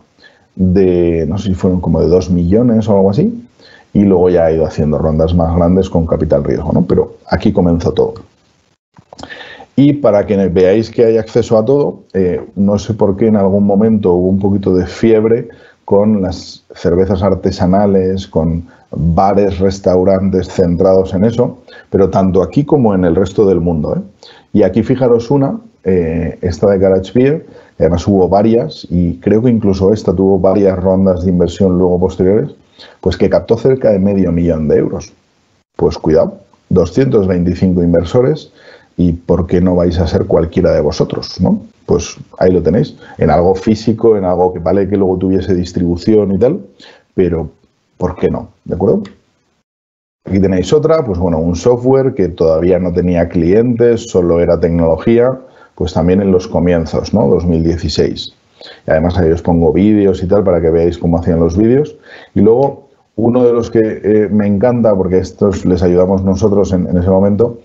de, no sé si fueron como de 2 millones o algo así, y luego ya ha ido haciendo rondas más grandes con capital riesgo, ¿no? Pero aquí comenzó todo. Y para que veáis que hay acceso a todo, eh, no sé por qué en algún momento hubo un poquito de fiebre con las cervezas artesanales, con bares, restaurantes centrados en eso, pero tanto aquí como en el resto del mundo. ¿eh? Y aquí fijaros una, eh, esta de Garage Beer, además hubo varias y creo que incluso esta tuvo varias rondas de inversión luego posteriores, pues que captó cerca de medio millón de euros. Pues cuidado, 225 inversores y ¿por qué no vais a ser cualquiera de vosotros? ¿no? Pues ahí lo tenéis, en algo físico, en algo que vale que luego tuviese distribución y tal, pero ¿por qué no? ¿De acuerdo? Aquí tenéis otra, pues bueno, un software que todavía no tenía clientes, solo era tecnología, pues también en los comienzos, ¿no? 2016. Y además ahí os pongo vídeos y tal para que veáis cómo hacían los vídeos. Y luego uno de los que eh, me encanta, porque estos les ayudamos nosotros en, ese momento,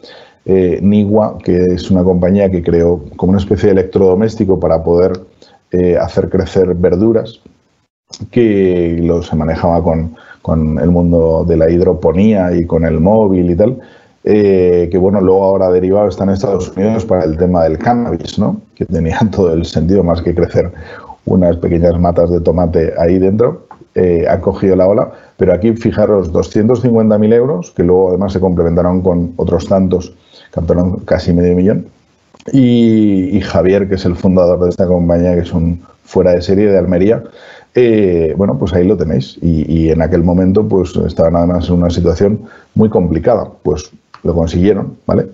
eh, Niwa, que es una compañía que creó como una especie de electrodoméstico para poder eh, hacer crecer verduras, que lo se manejaba con, con el mundo de la hidroponía y con el móvil y tal. Eh, que bueno, luego ahora derivado está en Estados Unidos para el tema del cannabis, ¿no? que tenía todo el sentido más que crecer unas pequeñas matas de tomate ahí dentro, eh, ha cogido la ola, pero aquí fijaros 250.000 euros, que luego además se complementaron con otros tantos, captaron casi medio millón, y, Javier, que es el fundador de esta compañía, que es un fuera de serie de Almería, eh, bueno, pues ahí lo tenéis. Y, y, en aquel momento, pues estaban además en una situación muy complicada. Pues lo consiguieron, ¿vale?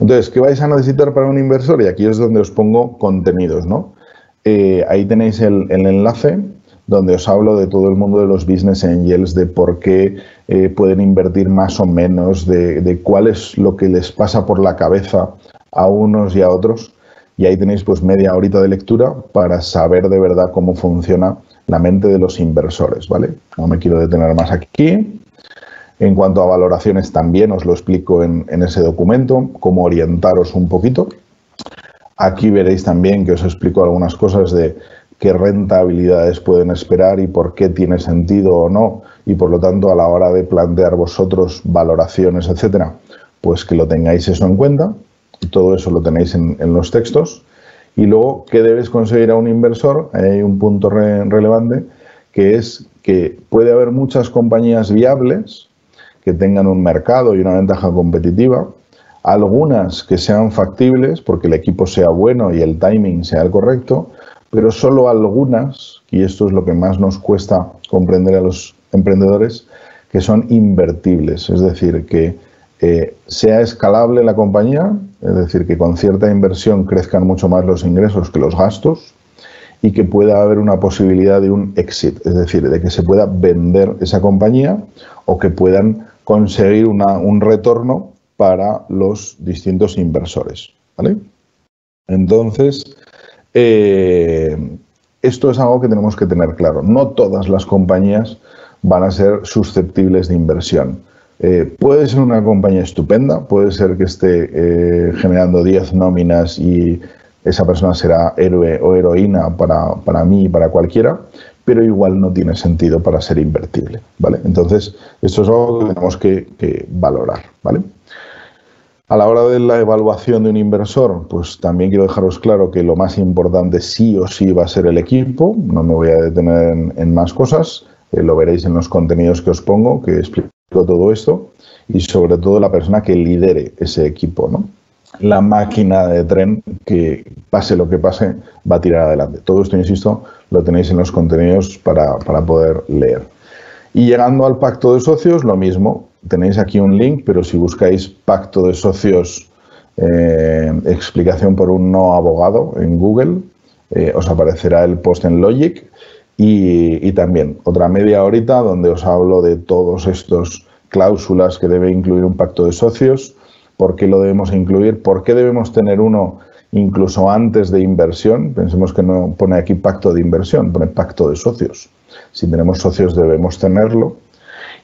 Entonces, ¿qué vais a necesitar para un inversor? Y aquí es donde os pongo contenidos, ¿no? Eh, ahí tenéis el, enlace donde os hablo de todo el mundo de los business angels, de por qué eh, pueden invertir más o menos, de, de, cuál es lo que les pasa por la cabeza a unos y a otros. Y ahí tenéis pues media horita de lectura para saber de verdad cómo funciona la mente de los inversores, ¿vale? No me quiero detener más aquí. En cuanto a valoraciones también os lo explico en, ese documento, cómo orientaros un poquito. Aquí veréis también que os explico algunas cosas de qué rentabilidades pueden esperar y por qué tiene sentido o no, y por lo tanto a la hora de plantear vosotros valoraciones, etcétera, pues que lo tengáis eso en cuenta. Todo eso lo tenéis en, los textos. Y luego, ¿qué debes conseguir a un inversor? Hay un punto relevante que es que puede haber muchas compañías viables que tengan un mercado y una ventaja competitiva, algunas que sean factibles porque el equipo sea bueno y el timing sea el correcto, pero solo algunas, y esto es lo que más nos cuesta comprender a los emprendedores, que son invertibles, es decir, que eh, sea escalable la compañía, es decir, que con cierta inversión crezcan mucho más los ingresos que los gastos y que pueda haber una posibilidad de un exit, es decir, de que se pueda vender esa compañía o que puedan conseguir un retorno para los distintos inversores. ¿vale? Entonces, eh, esto es algo que tenemos que tener claro. No todas las compañías van a ser susceptibles de inversión. Eh, puede ser una compañía estupenda, puede ser que esté eh, generando 10 nóminas y esa persona será héroe o heroína para, para mí y para cualquiera, pero igual no tiene sentido para ser invertible, ¿vale? Entonces, esto es algo que tenemos que, valorar, ¿vale? A la hora de la evaluación de un inversor, pues también quiero dejaros claro que lo más importante sí o sí va a ser el equipo, no me voy a detener en, más cosas, eh, lo veréis en los contenidos que os pongo, que explico todo esto y sobre todo la persona que lidere ese equipo, ¿no? La máquina de tren que pase lo que pase va a tirar adelante. Todo esto, insisto, lo tenéis en los contenidos para, poder leer. Y llegando al pacto de socios, lo mismo. Tenéis aquí un link, pero si buscáis pacto de socios, eh, explicación por un no abogado en Google, eh, os aparecerá el post en Logic y, también otra media horita donde os hablo de todos estos cláusulas que debe incluir un pacto de socios, por qué lo debemos incluir, por qué debemos tener uno incluso antes de inversión. Pensemos que no pone aquí pacto de inversión, pone pacto de socios. Si tenemos socios debemos tenerlo.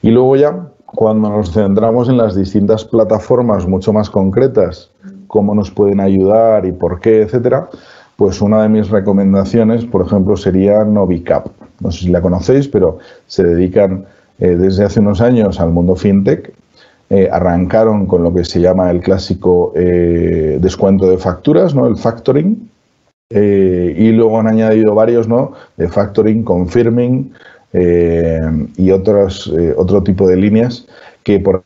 Y luego ya, cuando nos centramos en las distintas plataformas mucho más concretas, cómo nos pueden ayudar y por qué, etcétera, pues una de mis recomendaciones, por ejemplo, sería Novicap. No sé si la conocéis, pero se dedican eh, desde hace unos años al mundo fintech. Eh, arrancaron con lo que se llama el clásico eh, descuento de facturas, ¿no? el factoring, y luego han añadido varios ¿no? de factoring, confirming y otros, otro tipo de líneas que, por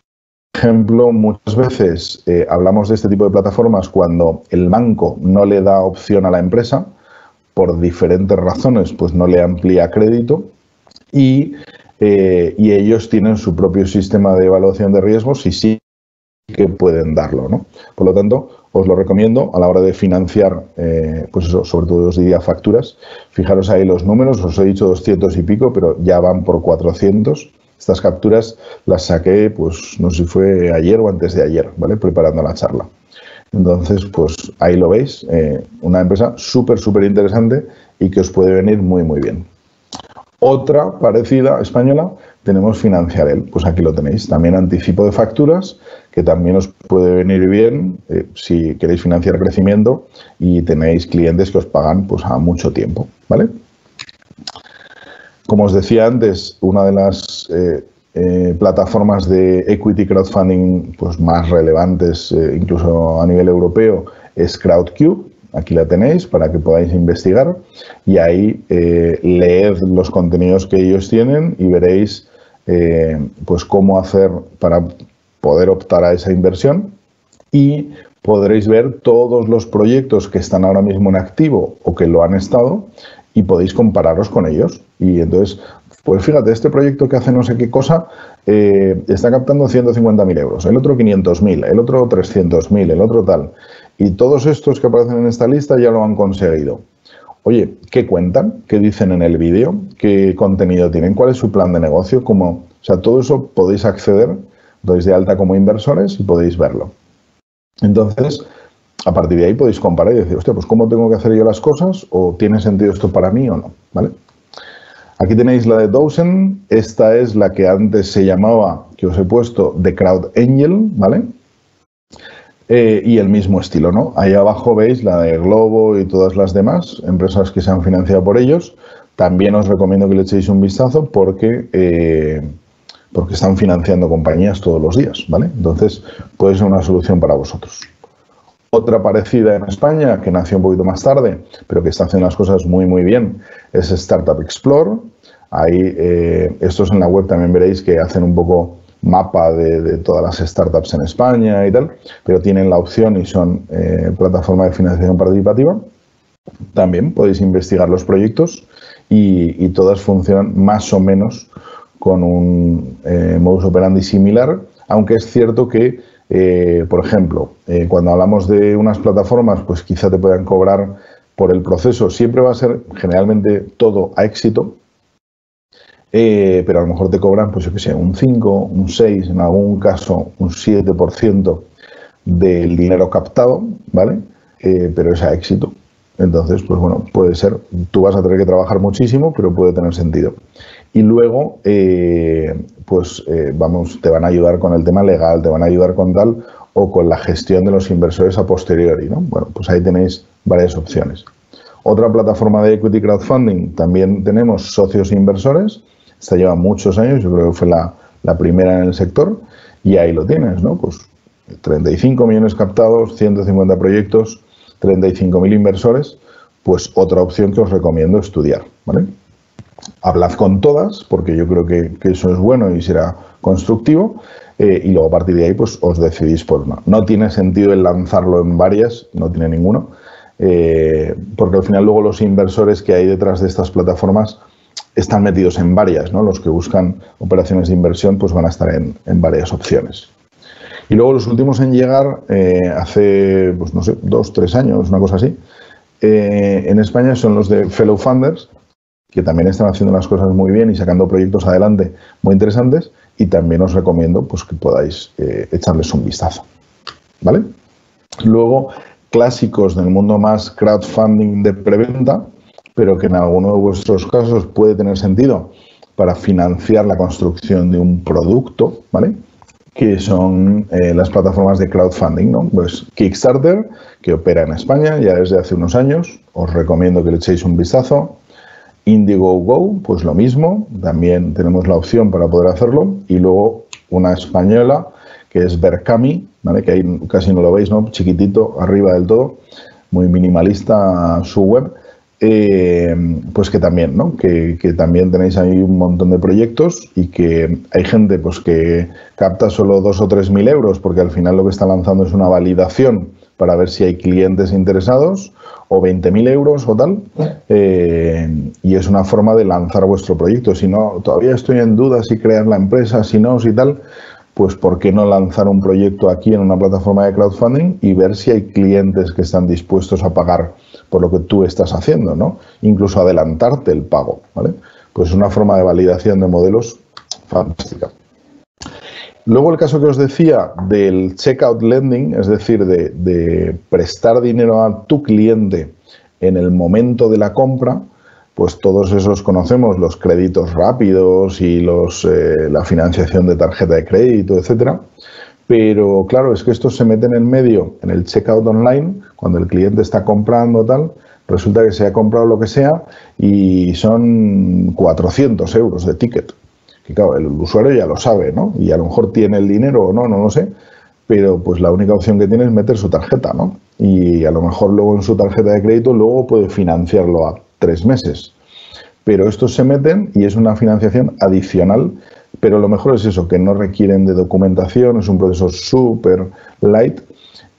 ejemplo, muchas veces eh, hablamos de este tipo de plataformas cuando el banco no le da opción a la empresa, por diferentes razones, pues no le amplía crédito y, eh, ellos tienen su propio sistema de evaluación de riesgos y sí que pueden darlo. ¿no? Por lo tanto, os lo recomiendo a la hora de financiar, eh, pues eso, sobre todo os diría facturas. Fijaros ahí los números, os he dicho 200 y pico, pero ya van por 400 estas capturas las saqué, pues no sé si fue ayer o antes de ayer, ¿vale? Preparando la charla. Entonces, pues ahí lo veis, eh, una empresa súper, súper interesante y que os puede venir muy, muy bien. Otra parecida española tenemos Financiarel, pues aquí lo tenéis, también anticipo de facturas, que también os puede venir bien eh, si queréis financiar crecimiento y tenéis clientes que os pagan pues a mucho tiempo, ¿vale? Como os decía antes, una de las eh, eh, plataformas de equity crowdfunding pues, más relevantes, incluso a nivel europeo, es Crowdcube. Aquí la tenéis para que podáis investigar y ahí leed los contenidos que ellos tienen y veréis pues cómo hacer para poder optar a esa inversión y podréis ver todos los proyectos que están ahora mismo en activo o que lo han estado y podéis compararos con ellos. Y entonces, pues fíjate, este proyecto que hace no sé qué cosa eh, está captando 150.000 euros, el otro 500.000, el otro 300.000, el otro tal. Y todos estos que aparecen en esta lista ya lo han conseguido. Oye, ¿qué cuentan? ¿Qué dicen en el vídeo? ¿Qué contenido tienen? ¿Cuál es su plan de negocio? ¿Cómo? O sea, todo eso podéis acceder, dois de alta como inversores y podéis verlo. Entonces, a partir de ahí podéis comparar y decir, hostia, pues ¿cómo tengo que hacer yo las cosas? ¿O tiene sentido esto para mí o no? ¿Vale? Aquí tenéis la de Dozen, esta es la que antes se llamaba, que os he puesto, The Crowd Angel, ¿vale? Eh, y el mismo estilo, ¿no? Ahí abajo veis la de Globo y todas las demás empresas que se han financiado por ellos. También os recomiendo que le echéis un vistazo porque, eh, porque están financiando compañías todos los días, ¿vale? Entonces puede ser una solución para vosotros. Otra parecida en España, que nació un poquito más tarde, pero que está haciendo las cosas muy, muy bien, es Startup Explore. Ahí, eh, estos en la web también veréis que hacen un poco mapa de, todas las startups en España y tal, pero tienen la opción y son eh, plataforma de financiación participativa. También podéis investigar los proyectos y, todas funcionan más o menos con un eh, modus operandi similar, aunque es cierto que eh, por ejemplo, eh, cuando hablamos de unas plataformas, pues quizá te puedan cobrar por el proceso. Siempre va a ser generalmente todo a éxito, eh, pero a lo mejor te cobran, pues yo qué sé, un 5, un 6, en algún caso un 7% del dinero captado, ¿vale? pero es a éxito. Entonces, pues bueno, puede ser, tú vas a tener que trabajar muchísimo, pero puede tener sentido. Y luego, eh, pues eh, vamos, te van a ayudar con el tema legal, te van a ayudar con tal o con la gestión de los inversores a posteriori, ¿no? Bueno, pues ahí tenéis varias opciones. Otra plataforma de equity crowdfunding, también tenemos socios inversores. Esta lleva muchos años, yo creo que fue la, primera en el sector, y ahí lo tienes, ¿no? Pues 35 millones captados, 150 proyectos, 35.000 inversores, pues otra opción que os recomiendo estudiar, hablad con todas, porque yo creo que, eso es bueno y será constructivo, eh, y luego a partir de ahí pues os decidís por una. No tiene sentido el lanzarlo en varias, no tiene ninguno, eh, porque al final luego los inversores que hay detrás de estas plataformas están metidos en varias, ¿no? Los que buscan operaciones de inversión pues van a estar en, varias opciones. Y luego los últimos en llegar, eh, hace, pues no sé, dos, tres años, una cosa así, en España son los de Fellow Funders, que también están haciendo las cosas muy bien y sacando proyectos adelante muy interesantes y también os recomiendo pues, que podáis eh, echarles un vistazo. ¿Vale? Luego, clásicos del mundo más crowdfunding de preventa, pero que en alguno de vuestros casos puede tener sentido para financiar la construcción de un producto, ¿vale? Que son eh, las plataformas de crowdfunding, ¿no? Pues Kickstarter, que opera en España ya desde hace unos años, os recomiendo que le echéis un vistazo. Indiegogo, pues lo mismo, también tenemos la opción para poder hacerlo. Y luego una española que es Berkami, ¿vale? que ahí casi no lo veis, ¿no? chiquitito, arriba del todo, muy minimalista su web. Eh, pues que también, ¿no? Que, que, también tenéis ahí un montón de proyectos y que hay gente pues que capta solo dos o tres mil euros porque al final lo que está lanzando es una validación para ver si hay clientes interesados o 20.000 euros o tal, eh, y es una forma de lanzar vuestro proyecto. Si no, todavía estoy en duda si crear la empresa, si no, si tal, pues ¿por qué no lanzar un proyecto aquí en una plataforma de crowdfunding y ver si hay clientes que están dispuestos a pagar por lo que tú estás haciendo, ¿no? Incluso adelantarte el pago, ¿vale? Pues es una forma de validación de modelos fantástica. Luego el caso que os decía del checkout lending, es decir, de, prestar dinero a tu cliente en el momento de la compra, pues todos esos conocemos los créditos rápidos y los, eh, la financiación de tarjeta de crédito, etcétera. Pero claro, es que estos se meten en medio en el checkout online, cuando el cliente está comprando tal, resulta que se ha comprado lo que sea y son 400 euros de ticket claro, el usuario ya lo sabe, ¿no? Y a lo mejor tiene el dinero o no, no lo sé, pero pues la única opción que tiene es meter su tarjeta, ¿no? Y a lo mejor luego en su tarjeta de crédito luego puede financiarlo a tres meses. Pero estos se meten y es una financiación adicional, pero lo mejor es eso, que no requieren de documentación, es un proceso súper light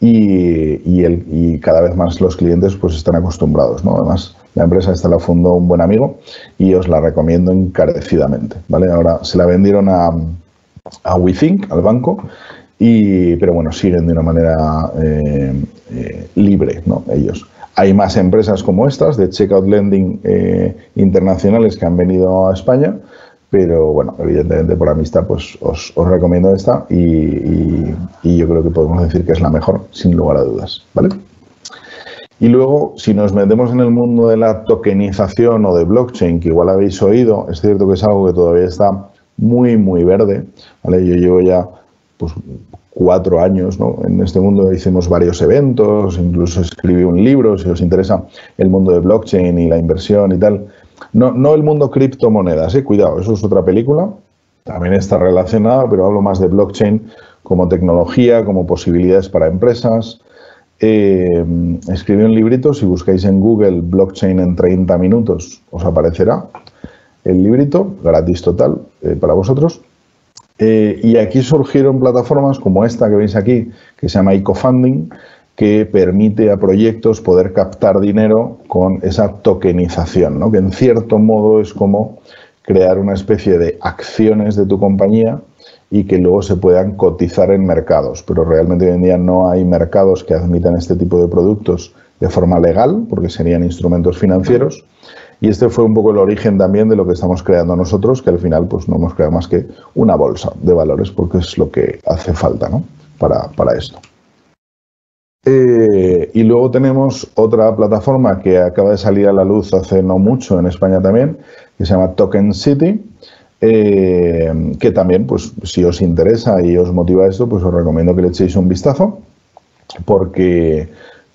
y, el, y cada vez más los clientes pues están acostumbrados, ¿no? Además, la empresa esta la fundó un buen amigo y os la recomiendo encarecidamente. ¿vale? Ahora se la vendieron a, a WeThink, al banco, y, pero bueno, siguen de una manera eh, eh, libre ¿no? ellos. Hay más empresas como estas de checkout lending eh, internacionales que han venido a España, pero bueno, evidentemente por amistad pues os, os recomiendo esta y, y, y, yo creo que podemos decir que es la mejor, sin lugar a dudas. ¿vale? Y luego, si nos metemos en el mundo de la tokenización o de blockchain, que igual habéis oído, es cierto que es algo que todavía está muy, muy verde. ¿vale? Yo llevo ya pues, cuatro años ¿no? en este mundo, hicimos varios eventos, incluso escribí un libro, si os interesa el mundo de blockchain y la inversión y tal. No, no el mundo criptomonedas, ¿eh? cuidado, eso es otra película, también está relacionada, pero hablo más de blockchain como tecnología, como posibilidades para empresas, eh, escribí un librito, si buscáis en Google blockchain en 30 minutos, os aparecerá el librito, gratis total eh, para vosotros. Eh, y aquí surgieron plataformas como esta que veis aquí, que se llama EcoFunding, que permite a proyectos poder captar dinero con esa tokenización, ¿no? que en cierto modo es como crear una especie de acciones de tu compañía y que luego se puedan cotizar en mercados. Pero realmente hoy en día no hay mercados que admitan este tipo de productos de forma legal, porque serían instrumentos financieros. Y este fue un poco el origen también de lo que estamos creando nosotros, que al final pues no hemos creado más que una bolsa de valores, porque es lo que hace falta ¿no? para, para esto. Eh, y luego tenemos otra plataforma que acaba de salir a la luz hace no mucho en España también, que se llama Token City, eh, que también, pues, si os interesa y os motiva esto, pues os recomiendo que le echéis un vistazo, porque,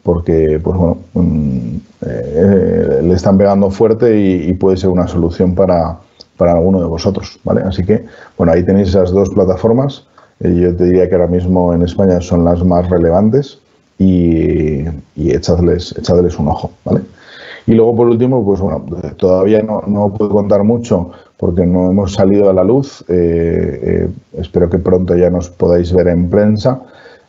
porque pues bueno, mm, eh, le están pegando fuerte y, puede ser una solución para, para, alguno de vosotros, ¿vale? Así que, bueno, ahí tenéis esas dos plataformas. Eh, yo te diría que ahora mismo en España son las más relevantes y, echadles, echadles un ojo, ¿vale? Y luego, por último, pues bueno, todavía no, no puedo contar mucho porque no hemos salido a la luz. Eh, espero que pronto ya nos podáis ver en prensa.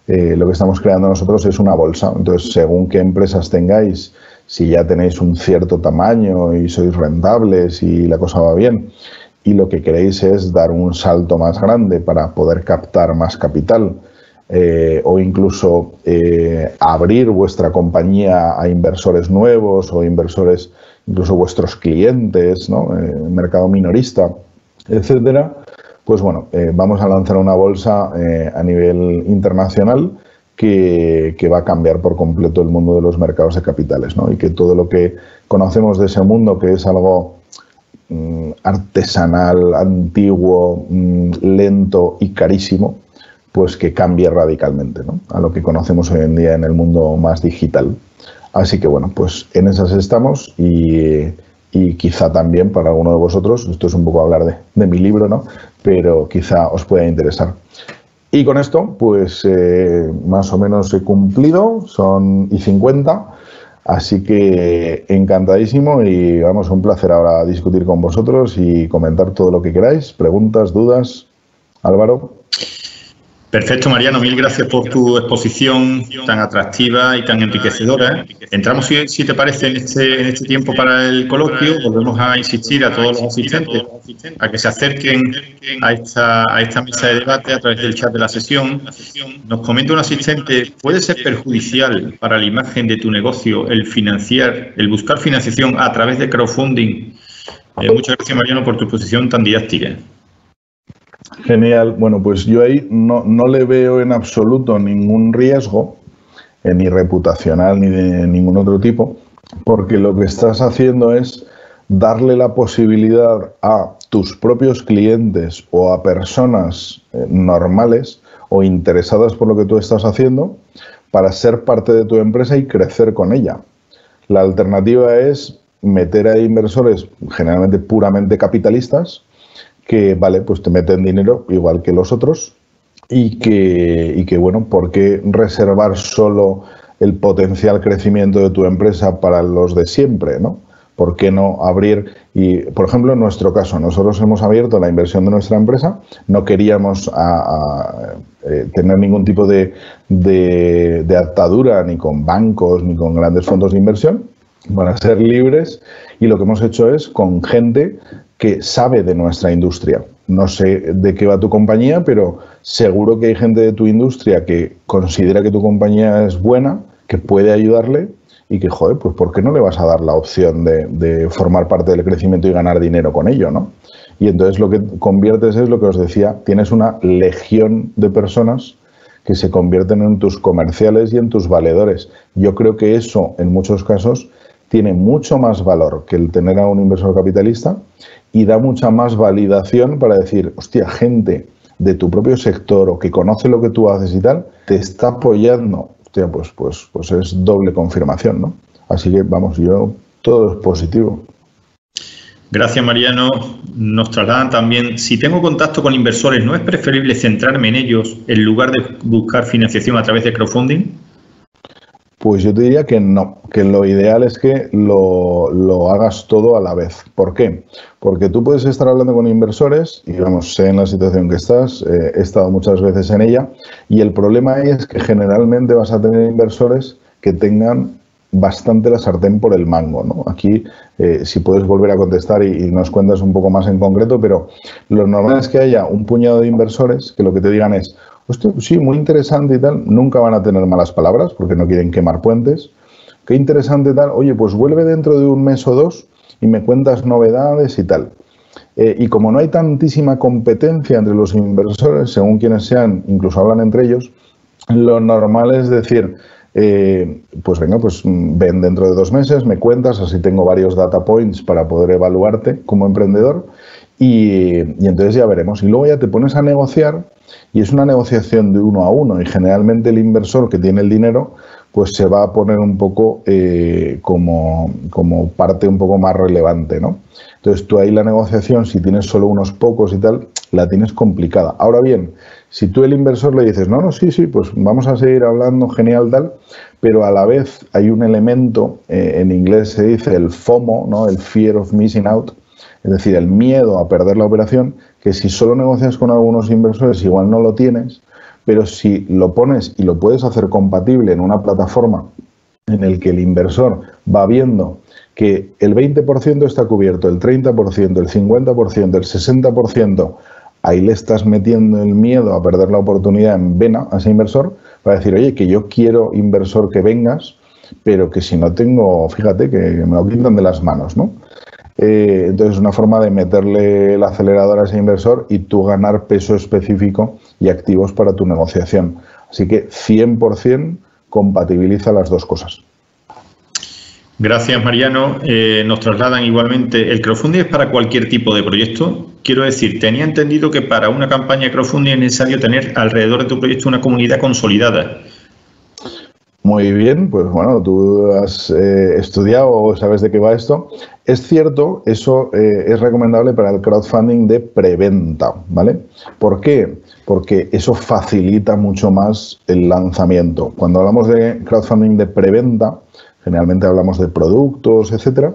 Eh, lo que estamos creando nosotros es una bolsa. Entonces, según qué empresas tengáis, si ya tenéis un cierto tamaño y sois rentables y la cosa va bien, y lo que queréis es dar un salto más grande para poder captar más capital, o incluso abrir vuestra compañía a inversores nuevos o inversores incluso vuestros clientes, ¿no? Eh, mercado minorista, etcétera, pues bueno, eh, vamos a lanzar una bolsa eh, a nivel internacional que, va a cambiar por completo el mundo de los mercados de capitales, ¿no? Y que todo lo que conocemos de ese mundo, que es algo mm, artesanal, antiguo, mm, lento y carísimo, pues que cambie radicalmente a lo que conocemos hoy en día en el mundo más digital. Así que bueno, pues en esas estamos y, quizá también para alguno de vosotros, esto es un poco hablar de, mi libro, ¿no? Pero quizá os pueda interesar. Y con esto, pues eh, más o menos he cumplido, son y 50, así que encantadísimo y vamos, un placer ahora discutir con vosotros y comentar todo lo que queráis, preguntas, dudas. Álvaro. Perfecto, Mariano. Mil gracias por tu exposición tan atractiva y tan enriquecedora. Entramos, si, te parece, en este, en este tiempo para el coloquio. Volvemos a insistir a todos los asistentes a que se acerquen a esta, a esta mesa de debate a través del chat de la sesión. Nos comenta un asistente, ¿puede ser perjudicial para la imagen de tu negocio el financiar, el buscar financiación a través de crowdfunding? Eh, muchas gracias, Mariano, por tu exposición tan didáctica. Genial. Bueno, pues yo ahí no, le veo en absoluto ningún riesgo, eh, ni reputacional ni de ningún otro tipo, porque lo que estás haciendo es darle la posibilidad a tus propios clientes o a personas eh, normales o interesadas por lo que tú estás haciendo para ser parte de tu empresa y crecer con ella. La alternativa es meter a inversores generalmente puramente capitalistas que, vale, pues te meten dinero igual que los otros y que, y que, bueno, ¿por qué reservar solo el potencial crecimiento de tu empresa para los de siempre, ¿no? ¿Por qué no abrir? Y, por ejemplo, en nuestro caso, nosotros hemos abierto la inversión de nuestra empresa, no queríamos eh, tener ningún tipo de, de, de, atadura ni con bancos ni con grandes fondos de inversión, para ser libres y lo que hemos hecho es con gente que sabe de nuestra industria. No sé de qué va tu compañía, pero seguro que hay gente de tu industria que considera que tu compañía es buena, que puede ayudarle y que, joder, pues ¿por qué no le vas a dar la opción de, formar parte del crecimiento y ganar dinero con ello, no? Y entonces lo que conviertes es lo que os decía, tienes una legión de personas que se convierten en tus comerciales y en tus valedores. Yo creo que eso, en muchos casos, tiene mucho más valor que el tener a un inversor capitalista y da mucha más validación para decir, hostia, gente de tu propio sector o que conoce lo que tú haces y tal, te está apoyando. Hostia, pues, pues, pues es doble confirmación, ¿no? Así que vamos, yo todo es positivo. Gracias, Mariano. Nos trasladan también, si tengo contacto con inversores, ¿no es preferible centrarme en ellos en lugar de buscar financiación a través de crowdfunding? Pues yo te diría que no, que lo ideal es que lo, hagas todo a la vez. ¿Por qué? Porque tú puedes estar hablando con inversores, y vamos, sé en la situación que estás, eh, he estado muchas veces en ella, y el problema es que generalmente vas a tener inversores que tengan bastante la sartén por el mango. ¿no? Aquí, eh, si puedes volver a contestar y, y, nos cuentas un poco más en concreto, pero lo normal es que haya un puñado de inversores que lo que te digan es, Hostia, sí, muy interesante y tal. Nunca van a tener malas palabras porque no quieren quemar puentes. Qué interesante tal. Oye, pues vuelve dentro de un mes o dos y me cuentas novedades y tal. Eh, y como no hay tantísima competencia entre los inversores, según quienes sean, incluso hablan entre ellos, lo normal es decir, eh, pues venga, pues ven dentro de dos meses, me cuentas, así tengo varios data points para poder evaluarte como emprendedor y, entonces ya veremos. Y luego ya te pones a negociar y es una negociación de uno a uno y generalmente el inversor que tiene el dinero pues se va a poner un poco eh, como, como, parte un poco más relevante, ¿no? Entonces tú ahí la negociación, si tienes solo unos pocos y tal, la tienes complicada. Ahora bien, si tú el inversor le dices, no, no, sí, sí, pues vamos a seguir hablando, genial, tal, pero a la vez hay un elemento, eh, en inglés se dice el FOMO, ¿no? El Fear of Missing Out, es decir, el miedo a perder la operación, que si solo negocias con algunos inversores igual no lo tienes, pero si lo pones y lo puedes hacer compatible en una plataforma en el que el inversor va viendo que el 20% está cubierto, el 30%, el 50%, el 60%, ahí le estás metiendo el miedo a perder la oportunidad en vena a ese inversor para decir, oye, que yo quiero inversor que vengas, pero que si no tengo, fíjate, que me lo quitan de las manos, ¿no? Eh, entonces es una forma de meterle el acelerador a ese inversor y tú ganar peso específico y activos para tu negociación. Así que 100% compatibiliza las dos cosas. Gracias, Mariano. Eh, nos trasladan igualmente, ¿el crowdfunding es para cualquier tipo de proyecto? Quiero decir, tenía entendido que para una campaña de crowdfunding es necesario tener alrededor de tu proyecto una comunidad consolidada. Muy bien, pues bueno, tú has eh, estudiado o sabes de qué va esto. Es cierto, eso eh, es recomendable para el crowdfunding de preventa, ¿vale? ¿Por qué? Porque eso facilita mucho más el lanzamiento. Cuando hablamos de crowdfunding de preventa, generalmente hablamos de productos, etcétera.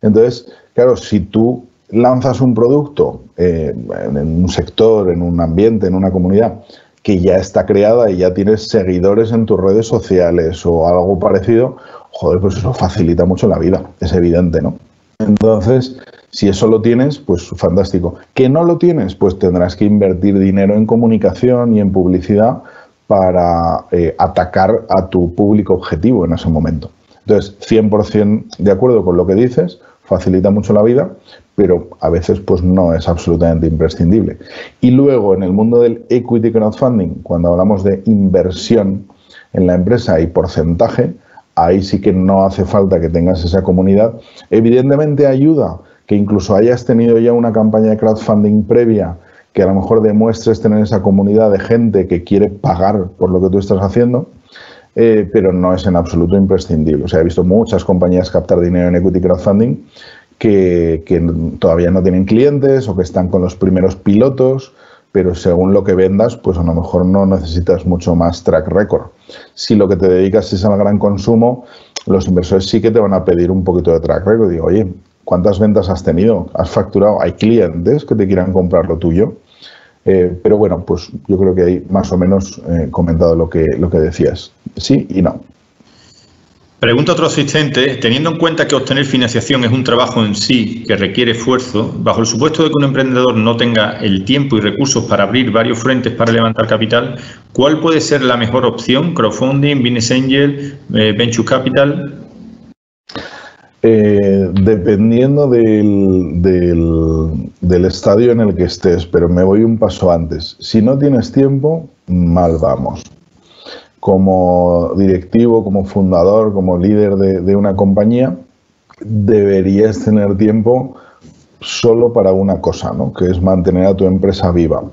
Entonces, claro, si tú lanzas un producto eh, en un sector, en un ambiente, en una comunidad, que ya está creada y ya tienes seguidores en tus redes sociales o algo parecido, joder, pues eso facilita mucho la vida, es evidente, ¿no? Entonces, si eso lo tienes, pues fantástico. ¿Que no lo tienes? Pues tendrás que invertir dinero en comunicación y en publicidad para eh, atacar a tu público objetivo en ese momento. Entonces, 100% de acuerdo con lo que dices, facilita mucho la vida, pero a veces pues no es absolutamente imprescindible. Y luego en el mundo del equity crowdfunding, cuando hablamos de inversión en la empresa y porcentaje, ahí sí que no hace falta que tengas esa comunidad. Evidentemente ayuda que incluso hayas tenido ya una campaña de crowdfunding previa que a lo mejor demuestres tener esa comunidad de gente que quiere pagar por lo que tú estás haciendo, eh, pero no es en absoluto imprescindible. O sea, he visto muchas compañías captar dinero en equity crowdfunding que, todavía no tienen clientes o que están con los primeros pilotos, pero según lo que vendas, pues a lo mejor no necesitas mucho más track record. Si lo que te dedicas es al gran consumo, los inversores sí que te van a pedir un poquito de track record. Digo, oye, ¿cuántas ventas has tenido? ¿Has facturado? ¿Hay clientes que te quieran comprar lo tuyo? Eh, pero bueno, pues yo creo que hay más o menos eh, comentado lo que, lo que decías. Sí y no. Pregunta otro asistente, teniendo en cuenta que obtener financiación es un trabajo en sí que requiere esfuerzo, bajo el supuesto de que un emprendedor no tenga el tiempo y recursos para abrir varios frentes para levantar capital, ¿cuál puede ser la mejor opción? ¿Crowdfunding, Business Angel, eh, Venture Capital? Eh, dependiendo del, del, del estadio en el que estés, pero me voy un paso antes. Si no tienes tiempo, mal vamos como directivo, como fundador, como líder de, una compañía, deberías tener tiempo solo para una cosa, ¿no? que es mantener a tu empresa viva.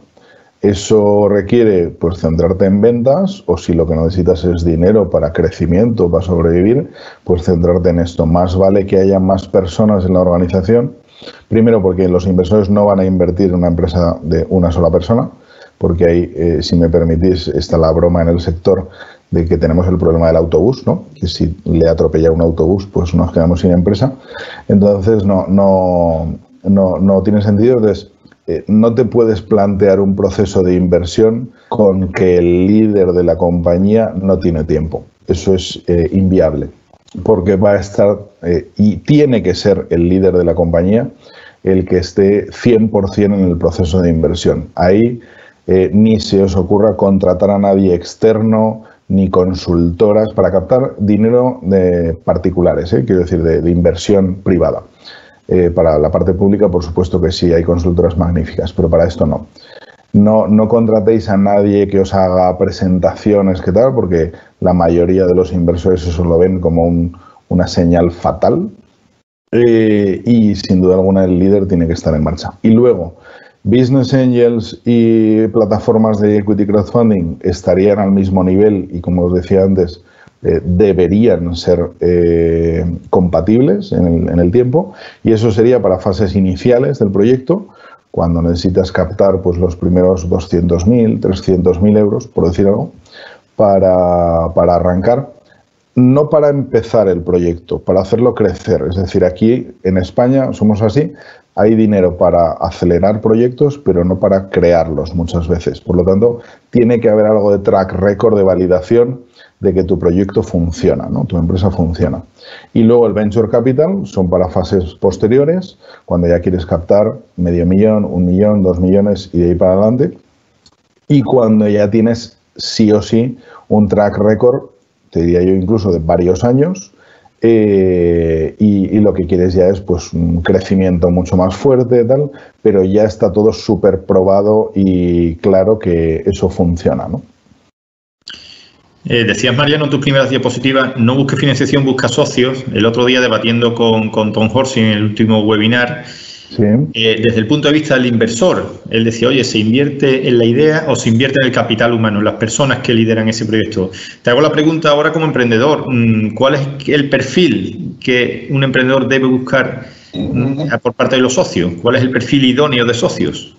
Eso requiere pues, centrarte en ventas o si lo que necesitas es dinero para crecimiento, para sobrevivir, pues centrarte en esto. Más vale que haya más personas en la organización. Primero porque los inversores no van a invertir en una empresa de una sola persona, porque ahí, eh, si me permitís, está la broma en el sector de que tenemos el problema del autobús, ¿no? que si le atropella un autobús, pues nos quedamos sin empresa. Entonces, no, no, no, no tiene sentido. Entonces, eh, no te puedes plantear un proceso de inversión con que el líder de la compañía no tiene tiempo. Eso es eh, inviable, porque va a estar y tiene que ser el líder de la compañía el que esté 100% en el proceso de inversión. Ahí eh, ni se os ocurra contratar a nadie externo ni consultoras para captar dinero de particulares, eh, quiero decir, de, inversión privada. Eh, para la parte pública, por supuesto que sí, hay consultoras magníficas, pero para esto no. No, no contratéis a nadie que os haga presentaciones, ¿qué tal? Porque la mayoría de los inversores eso lo ven como una señal fatal. y sin duda alguna el líder tiene que estar en marcha. Y luego, Business Angels y plataformas de equity crowdfunding estarían al mismo nivel y como os decía antes, eh, deberían ser eh, compatibles en el, tiempo y eso sería para fases iniciales del proyecto, cuando necesitas captar pues, los primeros 200.000, 300.000 euros, por decir algo, para, para arrancar no para empezar el proyecto, para hacerlo crecer. Es decir, aquí en España somos así, hay dinero para acelerar proyectos, pero no para crearlos muchas veces. Por lo tanto, tiene que haber algo de track record de validación de que tu proyecto funciona, ¿no? tu empresa funciona. Y luego el venture capital son para fases posteriores, cuando ya quieres captar medio millón, un millón, dos millones y de ahí para adelante. Y cuando ya tienes sí o sí un track record, te diría yo incluso de varios años, eh, y, lo que quieres ya es pues un crecimiento mucho más fuerte, tal, pero ya está todo súper probado y claro que eso funciona, ¿no? Eh, decías, Mariano, en tus primeras diapositivas, no busques financiación, busca socios. El otro día debatiendo con, con Tom Horsey en el último webinar, eh, desde el punto de vista del inversor, él decía, oye, ¿se invierte en la idea o se invierte en el capital humano, en las personas que lideran ese proyecto? Te hago la pregunta ahora como emprendedor, mm, ¿cuál es el perfil que un emprendedor debe buscar mm, por parte de los socios? ¿Cuál es el perfil idóneo de socios?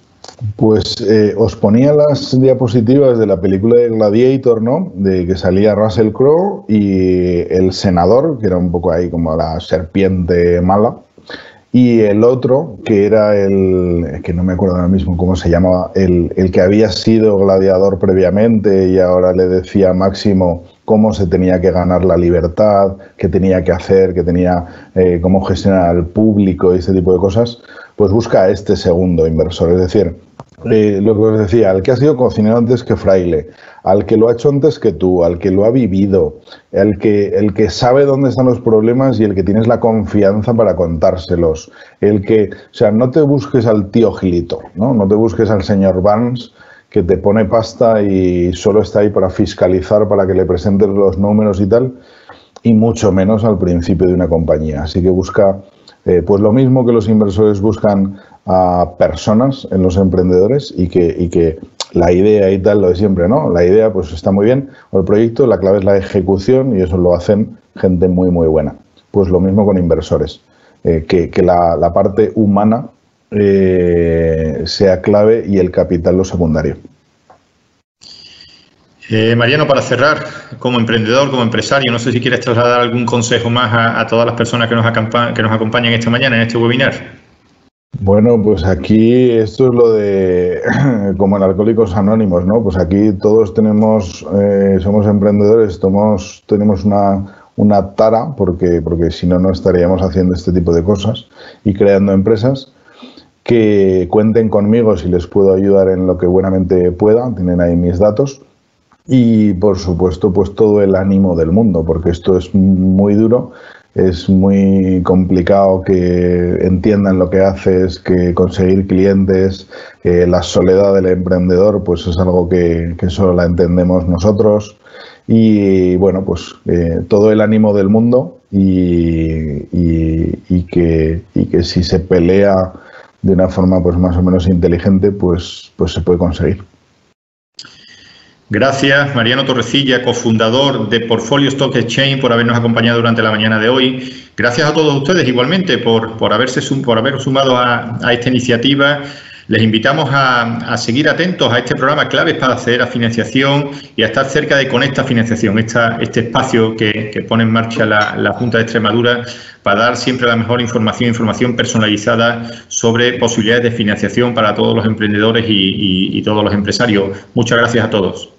Pues eh, os ponía las diapositivas de la película de Gladiator, ¿no? De que salía Russell Crowe y el senador, que era un poco ahí como la serpiente mala y el otro, que era el, que no me acuerdo ahora mismo cómo se llamaba, el, que había sido gladiador previamente y ahora le decía Máximo cómo se tenía que ganar la libertad, qué tenía que hacer, qué tenía, eh, cómo gestionar al público y ese tipo de cosas, pues busca a este segundo inversor. Es decir, lo que os decía, al que ha sido cocinero antes que fraile, al que lo ha hecho antes que tú, al que lo ha vivido, el que, el que sabe dónde están los problemas y el que tienes la confianza para contárselos. El que, o sea, no te busques al tío Gilito, ¿no? No te busques al señor Barnes que te pone pasta y solo está ahí para fiscalizar, para que le presentes los números y tal, y mucho menos al principio de una compañía. Así que busca, eh, pues lo mismo que los inversores buscan a personas en los emprendedores y que, y que la idea y tal, lo de siempre, ¿no? La idea pues está muy bien, o el proyecto, la clave es la ejecución y eso lo hacen gente muy, muy buena. Pues lo mismo con inversores, eh, que, que la, parte humana eh, sea clave y el capital lo secundario. Eh, Mariano, para cerrar, como emprendedor, como empresario, no sé si quieres trasladar algún consejo más a, todas las personas que nos, acompañan esta mañana en este webinar. Bueno, pues aquí esto es lo de como en Alcohólicos Anónimos, ¿no? Pues aquí todos tenemos, eh, somos emprendedores, tomamos, tenemos una, una tara, porque, porque si no, no estaríamos haciendo este tipo de cosas y creando empresas que cuenten conmigo si les puedo ayudar en lo que buenamente pueda, tienen ahí mis datos. Y por supuesto, pues todo el ánimo del mundo, porque esto es muy duro es muy complicado que entiendan lo que haces, que conseguir clientes, la soledad del emprendedor, pues es algo que, solo la entendemos nosotros. Y bueno, pues eh, todo el ánimo del mundo y, que, que si se pelea de una forma pues más o menos inteligente, pues, pues se puede conseguir. Gracias, Mariano Torrecilla, cofundador de Portfolio Stock Exchange, por habernos acompañado durante la mañana de hoy. Gracias a todos ustedes igualmente por, por, haberse, por haber sumado a, esta iniciativa. Les invitamos a, seguir atentos a este programa Claves para acceder a financiación y a estar cerca de Conecta Financiación, esta, este espacio que, pone en marcha la, Junta de Extremadura para dar siempre la mejor información, información personalizada sobre posibilidades de financiación para todos los emprendedores y todos los empresarios. Muchas gracias a todos.